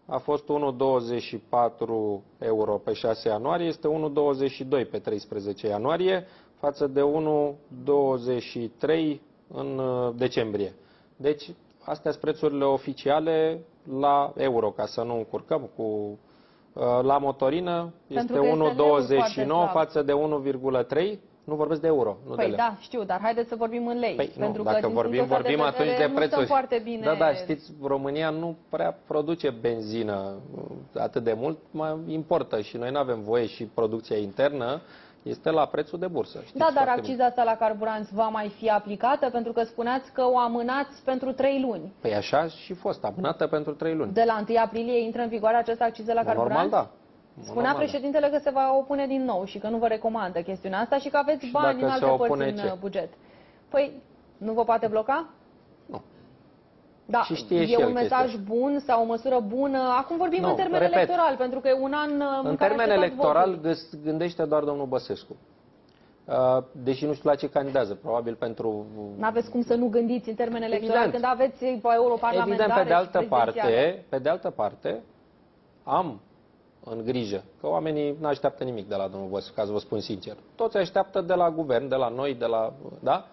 Speaker 2: A fost 1,24 euro pe 6 ianuarie, este 1,22 pe 13 ianuarie, față de 1,23 în uh, decembrie. Deci, astea sunt prețurile oficiale la euro, ca să nu încurcăm cu... uh, La motorină
Speaker 1: Pentru
Speaker 2: este
Speaker 1: că este leul foarte
Speaker 2: 1,29
Speaker 1: slab.
Speaker 2: față de 1,3. Nu vorbesc de euro, nu de
Speaker 1: Păi
Speaker 2: lei.
Speaker 1: da, știu, dar haideți să vorbim în lei.
Speaker 2: Păi,
Speaker 1: pentru
Speaker 2: nu,
Speaker 1: că
Speaker 2: dacă
Speaker 1: din
Speaker 2: vorbim,
Speaker 1: punctul ăsta
Speaker 2: vorbim
Speaker 1: de
Speaker 2: atunci
Speaker 1: vedere
Speaker 2: de
Speaker 1: nu
Speaker 2: prețuri.
Speaker 1: stăm foarte bine.
Speaker 2: Da, da, știți, România nu prea produce benzină atât de mult, mai importă și noi nu avem voie și producția internă este la prețul de bursă. Știți
Speaker 1: Da, dar
Speaker 2: foarte
Speaker 1: acciza asta la carburanți va mai fi aplicată? Pentru că spuneați că o amânați pentru 3 luni.
Speaker 2: bine. Păi așa și fost, amânată pentru 3 luni.
Speaker 1: De la 1 aprilie intră în vigoare această acciză la
Speaker 2: În mod
Speaker 1: carburanți?
Speaker 2: normal, da. În mod
Speaker 1: Spunea
Speaker 2: normal, da.
Speaker 1: președintele că se va opune din nou și că nu vă recomandă chestiunea asta și că aveți
Speaker 2: Și
Speaker 1: bani
Speaker 2: dacă
Speaker 1: în
Speaker 2: se
Speaker 1: alte
Speaker 2: opune,
Speaker 1: părți în
Speaker 2: ce?
Speaker 1: uh, buget. Păi, nu vă poate bloca?
Speaker 2: Nu.
Speaker 1: Da,
Speaker 2: Și știe
Speaker 1: e
Speaker 2: și el
Speaker 1: un mesaj
Speaker 2: chestia
Speaker 1: bun sau o măsură bună. Acum vorbim
Speaker 2: Nu,
Speaker 1: în termen
Speaker 2: repet.
Speaker 1: electoral, pentru că e un an uh, în,
Speaker 2: În
Speaker 1: care
Speaker 2: termen
Speaker 1: se fac
Speaker 2: electoral
Speaker 1: voturi.
Speaker 2: găs- gândește doar domnul Băsescu. Uh, Deși nu știu la ce candidează, probabil pentru
Speaker 1: N-aveți cum să nu gândiți în termen electoral
Speaker 2: Evident.
Speaker 1: când aveți europarlamentare
Speaker 2: Evident, pe de altă
Speaker 1: și prezidențiale.
Speaker 2: parte, pe de altă parte, am în grijă că oamenii nu așteaptă nimic de la domnul Băsescu, ca să vă spun sincer. Toți așteaptă de la guvern, de la noi, de la... Da?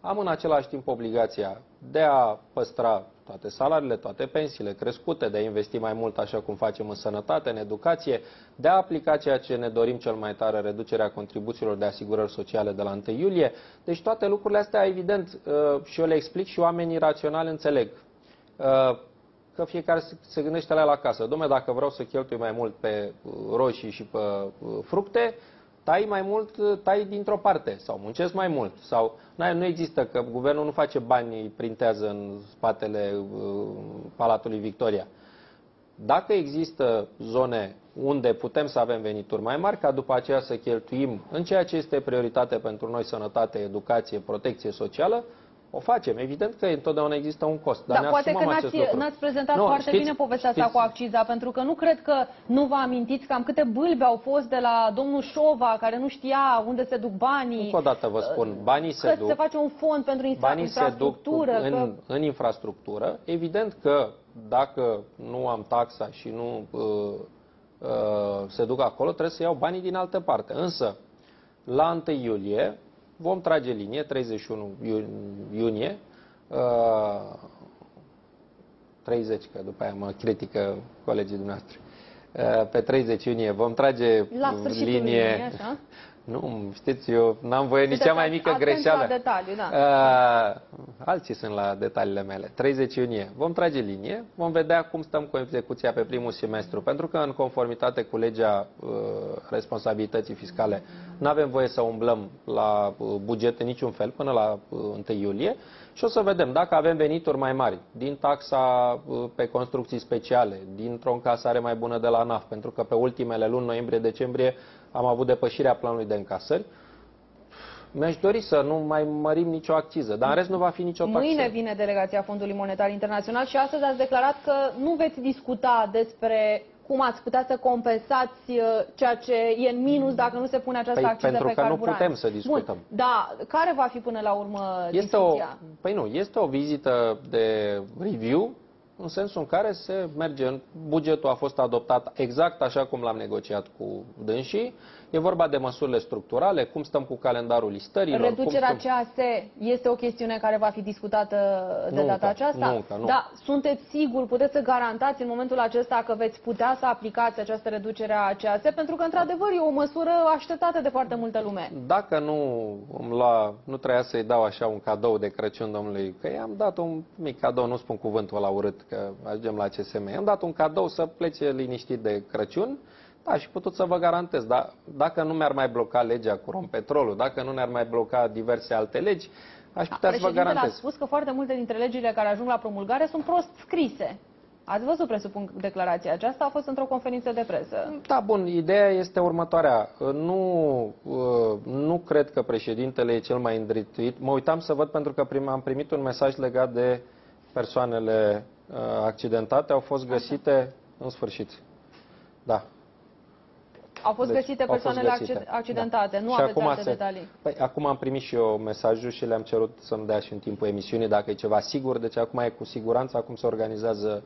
Speaker 2: Am în același timp obligația de a păstra toate salariile, toate pensiile crescute, de a investi mai mult așa cum facem în sănătate, în educație, de a aplica ceea ce ne dorim cel mai tare, reducerea contribuțiilor de asigurări sociale de la 1 iulie. Deci toate lucrurile astea, evident, uh, și eu le explic și oamenii raționali înțeleg. Uh, Că fiecare se- se gândește la el acasă. Dom'le, dacă vreau să cheltui mai mult pe uh, roșii și pe uh, fructe, tai mai mult, uh, tai dintr-o parte sau muncesc mai mult. Sau n nu există că guvernul nu face bani, îi printează în spatele uh, Palatului Victoria. Dacă există zone unde putem să avem venituri mai mari, ca după aceea să cheltuim în ceea ce este prioritate pentru noi, sănătate, educație, protecție socială, o facem. Evident că întotdeauna există un cost. Dar
Speaker 1: Dar
Speaker 2: ne
Speaker 1: poate că
Speaker 2: asumăm acest
Speaker 1: n-ați,
Speaker 2: lucru.
Speaker 1: n-ați prezentat
Speaker 2: Nu,
Speaker 1: foarte
Speaker 2: știți-
Speaker 1: bine povestea asta
Speaker 2: știți-
Speaker 1: cu acciza, pentru că nu cred că nu vă amintiți cam câte bâlbe au fost de la domnul Șova, care nu știa unde se duc banii,
Speaker 2: Încă o dată vă spun, banii se
Speaker 1: că
Speaker 2: duc,
Speaker 1: se face un fond pentru infra-
Speaker 2: banii se duc
Speaker 1: infrastructură.
Speaker 2: în,
Speaker 1: că...
Speaker 2: în infrastructură. Evident că dacă nu am taxa și nu uh, uh, se duc acolo, trebuie să iau banii din altă parte. Însă, la 1 iulie vom trage linie, 31 iu- iunie, uh, 30, că după aia mă critică colegii dumneavoastră. Uh, Pe 30 iunie vom trage
Speaker 1: La sfârșitul
Speaker 2: linie.
Speaker 1: lunii, așa?
Speaker 2: Nu, știți, eu n-am voie nici cea
Speaker 1: Sunteți
Speaker 2: mai mică
Speaker 1: atenți
Speaker 2: greșeală.
Speaker 1: la detaliu, da.
Speaker 2: Uh, alții sunt la detaliile mele. 30 iunie vom trage linie, vom vedea cum stăm cu execuția pe primul semestru, pentru că în conformitate cu legea uh, responsabilității fiscale nu avem voie să umblăm la uh, buget în niciun fel până la uh, 1 iulie și o să vedem dacă avem venituri mai mari din taxa uh, pe construcții speciale, dintr-o încasare mai bună de la NAF, pentru că pe ultimele luni, noiembrie-decembrie, am avut depășirea planului de încasări. Mi-aș dori să nu mai mărim nicio acciză, dar în rest nu va fi nicio taxă.
Speaker 1: Mâine vine delegația Fondului Monetar Internațional și astăzi ați declarat că nu veți discuta despre cum ați putea să compensați uh, ceea ce e în minus dacă nu se pune această
Speaker 2: Păi,
Speaker 1: acciză
Speaker 2: pentru
Speaker 1: pe
Speaker 2: că nu
Speaker 1: carburant.
Speaker 2: putem să discutăm.
Speaker 1: Bun, da, care va fi până la urmă
Speaker 2: Este o,
Speaker 1: discuția?
Speaker 2: păi nu, este o vizită de review în sensul în care se merge, în, bugetul a fost adoptat exact așa cum l-am negociat cu dânsii, e vorba de măsurile structurale, cum stăm cu calendarul listărilor.
Speaker 1: Reducerea
Speaker 2: cum stăm...
Speaker 1: CAS este o chestiune care va fi discutată de
Speaker 2: Nu
Speaker 1: data
Speaker 2: încă,
Speaker 1: aceasta?
Speaker 2: nu încă, nu.
Speaker 1: Da, sunteți sigur, puteți să garantați în momentul acesta că veți putea să aplicați această reducere a CAS? Pentru că, într-adevăr, e o măsură așteptată de foarte multă lume.
Speaker 2: Dacă nu îmi lua, nu trebuia să-i dau așa un cadou de Crăciun domnului, că i-am dat un mic cadou, nu spun cuvântul la urât, că ajungem la CSM, i-am dat un cadou să plece liniștit de Crăciun, da, și putut să vă garantez, da, dacă nu mi-ar mai bloca legea cu rompetrolul, dacă nu ne-ar mai bloca diverse alte legi, aș putea să vă
Speaker 1: Președintele a
Speaker 2: garantez.
Speaker 1: spus că foarte multe dintre legile care ajung la promulgare sunt prost scrise. Ați văzut, presupun, declarația aceasta, a fost într-o conferință de presă.
Speaker 2: Da, bun, ideea este următoarea. Nu, uh, nu cred că președintele e cel mai îndrituit. Mă uitam să văd pentru că prim, am primit un mesaj legat de persoanele uh, accidentate. Au fost găsite în sfârșit. Da.
Speaker 1: Au fost
Speaker 2: Deci,
Speaker 1: găsite
Speaker 2: au fost
Speaker 1: persoanele
Speaker 2: găsite.
Speaker 1: acci- accidentate.
Speaker 2: Da.
Speaker 1: Nu
Speaker 2: Și
Speaker 1: aveți
Speaker 2: acum
Speaker 1: alte
Speaker 2: se-
Speaker 1: detalii.
Speaker 2: Păi, acum am primit și eu mesajul și le-am cerut să-mi dea și în timpul emisiunii dacă e ceva sigur. Deci acum e cu siguranță, acum se organizează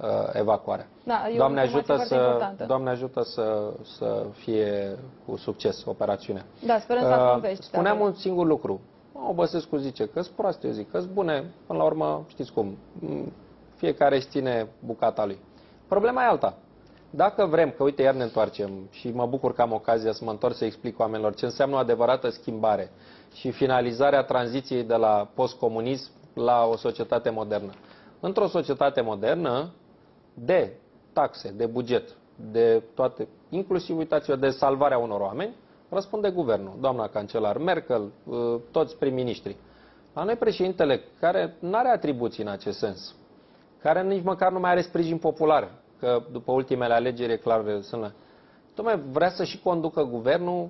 Speaker 2: uh, evacuarea.
Speaker 1: Da, e o
Speaker 2: Doamne
Speaker 1: informație
Speaker 2: ajută,
Speaker 1: foarte
Speaker 2: să,
Speaker 1: importantă.
Speaker 2: Doamne ajută să, să fie cu succes operațiunea.
Speaker 1: Da, sperăm să avem vești.
Speaker 2: Uh, Spuneam
Speaker 1: dacă-
Speaker 2: un singur lucru. Obăsescu zice că sunt proaste, eu zic că sunt bune. Până la urmă, știți cum, m, fiecare își ține bucata lui. Problema e alta. Dacă vrem, că uite, iar ne întoarcem și mă bucur că am ocazia să mă întorc să explic oamenilor ce înseamnă o adevărată schimbare și finalizarea tranziției de la postcomunism la o societate modernă. Într-o societate modernă, de taxe, de buget, de toate, inclusiv, uitați-vă, de salvarea unor oameni, răspunde guvernul, doamna cancelar Merkel, uh, toți prim-ministrii. La noi președintele, care nu are atribuții în acest sens, care nici măcar nu mai are sprijin popular, că după ultimele alegeri e clar sunt la... Tocmai vrea să și conducă guvernul,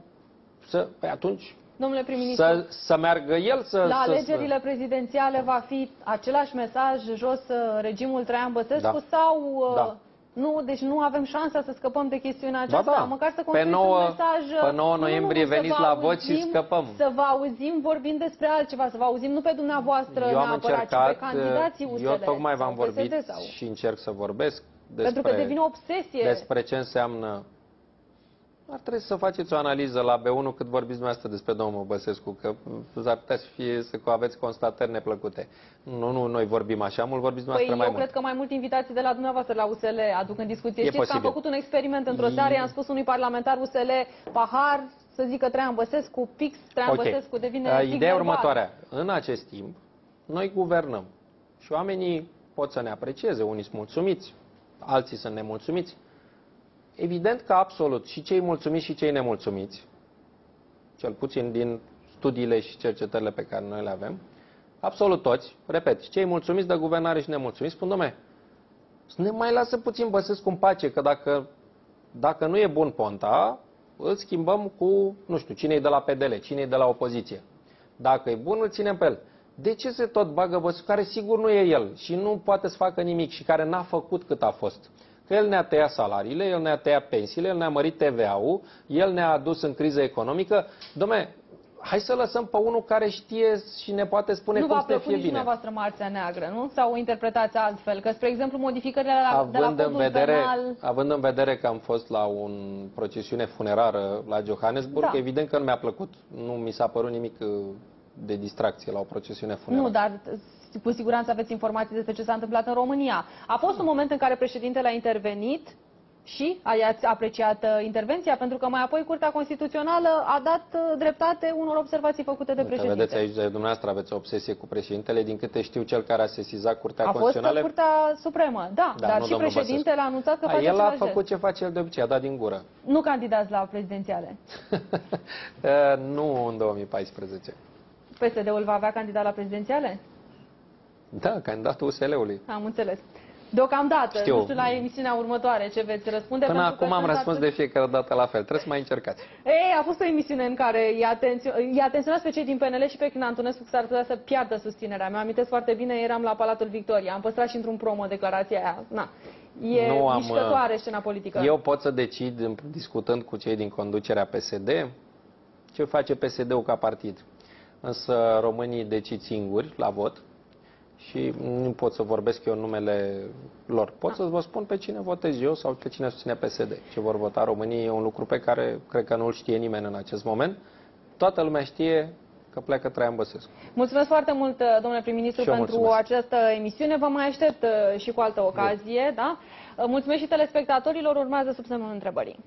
Speaker 2: să, pe atunci
Speaker 1: Domnule prim-ministru,
Speaker 2: să, să meargă el să...
Speaker 1: la
Speaker 2: să,
Speaker 1: alegerile prezidențiale va fi același mesaj jos uh, regimul Traian Băsescu
Speaker 2: Da.
Speaker 1: sau... uh,
Speaker 2: Da.
Speaker 1: Nu, deci nu avem șansa să scăpăm de chestiunea aceasta,
Speaker 2: da.
Speaker 1: măcar să
Speaker 2: Pe
Speaker 1: construiți
Speaker 2: 9
Speaker 1: un mesaj...
Speaker 2: pe 9
Speaker 1: nu, nu,
Speaker 2: noiembrie
Speaker 1: nu, să
Speaker 2: veniți
Speaker 1: vă
Speaker 2: la vot și
Speaker 1: auzim-
Speaker 2: scăpăm.
Speaker 1: Să vă auzim vorbind despre altceva, să vă auzim nu pe dumneavoastră
Speaker 2: eu am
Speaker 1: neapărat,
Speaker 2: încercat,
Speaker 1: ci pe candidații USL
Speaker 2: eu tocmai v-am
Speaker 1: sau PSD
Speaker 2: vorbit
Speaker 1: sau...
Speaker 2: și încerc să vorbesc despre,
Speaker 1: Pentru că devine o obsesie.
Speaker 2: despre ce înseamnă ar trebui să faceți o analiză la B1 cât vorbiți dumneavoastră despre domnul Băsescu, că s-ar putea să fie să aveți constatări neplăcute. Nu, nu, noi vorbim așa mult, vorbiți
Speaker 1: Păi
Speaker 2: dumneavoastră
Speaker 1: eu
Speaker 2: mai mult.
Speaker 1: cred că mai mult invitații de la dumneavoastră la USL aduc în discuție.
Speaker 2: E
Speaker 1: Știți că am
Speaker 2: posibil.
Speaker 1: făcut un experiment într-o
Speaker 2: E-
Speaker 1: seară, i-am spus unui parlamentar USL pahar, să zică Traian Băsescu, pix, Traian
Speaker 2: Ok.
Speaker 1: Băsescu devine
Speaker 2: Uh,
Speaker 1: pix
Speaker 2: Ideea e
Speaker 1: verbal.
Speaker 2: următoarea. În acest timp, noi guvernăm și oamenii pot să ne aprecieze, unii sunt mulțumiți, alții sunt nemulțumiți. Evident că absolut și cei mulțumiți și cei nemulțumiți, cel puțin din studiile și cercetările pe care noi le avem, absolut toți, repet, și cei mulțumiți de guvernare și nemulțumiți, spun, domne, să ne mai lasă puțin Băsescu în pace, că dacă, dacă nu e bun Ponta, îl schimbăm cu, nu știu, cine e de la PDL, cine e de la opoziție. Dacă e bun, îl ținem pe el. De ce se tot bagă Băsescu, care sigur nu e el și nu poate să facă nimic și care n-a făcut cât a fost? Că el ne-a tăiat salariile, el ne-a tăiat pensiile, el ne-a mărit TVA-ul, el ne-a adus în criză economică. Dom'le, hai să lăsăm pe unul care știe și ne poate spune
Speaker 1: Nu
Speaker 2: cum
Speaker 1: v-a
Speaker 2: să
Speaker 1: plăcut
Speaker 2: fie
Speaker 1: nici
Speaker 2: bine.
Speaker 1: dumneavoastră Marțea Neagră, nu? Sau o interpretați altfel? Că, spre exemplu, modificările la, de la
Speaker 2: Având în,
Speaker 1: codul
Speaker 2: vedere,
Speaker 1: penal...
Speaker 2: având în vedere că am fost la o procesiune funerară la Johannesburg,
Speaker 1: Da.
Speaker 2: evident că nu mi-a plăcut. Nu mi s-a părut nimic uh, de distracție la o procesiune funerară.
Speaker 1: Nu, dar uh, cu siguranță aveți informații despre ce s-a întâmplat în România. A fost un moment în care președintele a intervenit și ați apreciat uh, intervenția, pentru că mai apoi Curtea Constituțională a dat uh, dreptate unor observații făcute de
Speaker 2: Că
Speaker 1: președinte.
Speaker 2: vedeți aici, dumneavoastră aveți o obsesie cu președintele. Din câte știu, cel care a sesizat Curtea
Speaker 1: a fost
Speaker 2: Constituțională...
Speaker 1: Curtea Supremă, da,
Speaker 2: Da,
Speaker 1: dar
Speaker 2: nu
Speaker 1: și
Speaker 2: domnul
Speaker 1: președintele a anunțat că
Speaker 2: A,
Speaker 1: face
Speaker 2: el a
Speaker 1: același
Speaker 2: făcut
Speaker 1: gest.
Speaker 2: ce face el de obicei, a dat din gură.
Speaker 1: Nu candidați la prezidențiale.
Speaker 2: Uh, nu în 2014.
Speaker 1: PSD-ul va avea candidat la prezidențiale?
Speaker 2: Da, candidatul USL-ului.
Speaker 1: Am înțeles. Deocamdată,
Speaker 2: Știu.
Speaker 1: nu știu la emisiunea următoare ce veți răspunde.
Speaker 2: Până
Speaker 1: pentru că
Speaker 2: acum am
Speaker 1: sunt
Speaker 2: răspuns
Speaker 1: atât-
Speaker 2: de fiecare dată la fel. Trebuie să mai încercați.
Speaker 1: Ei, a fost o emisiune în care i-a, atențio- i-a atenționat pe cei din PNL și pe Crin Antonescu că s-ar putea să piardă susținerea. Mi-am amintesc foarte bine, eram la Palatul Victoria. Am păstrat și într-un promo declarația aia. Na. E
Speaker 2: Nu am,
Speaker 1: mișcătoare scena politică.
Speaker 2: Eu pot să decid, în- discutând cu cei din conducerea PSD, ce face PSD-ul ca partid. Însă românii decid singuri la vot și nu pot să vorbesc eu în numele lor. Pot da. să vă spun pe cine votez eu sau pe cine susține PSD. Ce vor vota românii e un lucru pe care cred că nu-l știe nimeni în acest moment. Toată lumea știe că pleacă Traian Băsescu.
Speaker 1: Mulțumesc foarte mult, domnule prim-ministru, pentru
Speaker 2: mulțumesc.
Speaker 1: această emisiune. Vă mai aștept uh, și cu altă ocazie. Da? Uh, Mulțumesc și telespectatorilor. Urmează sub semnul întrebării.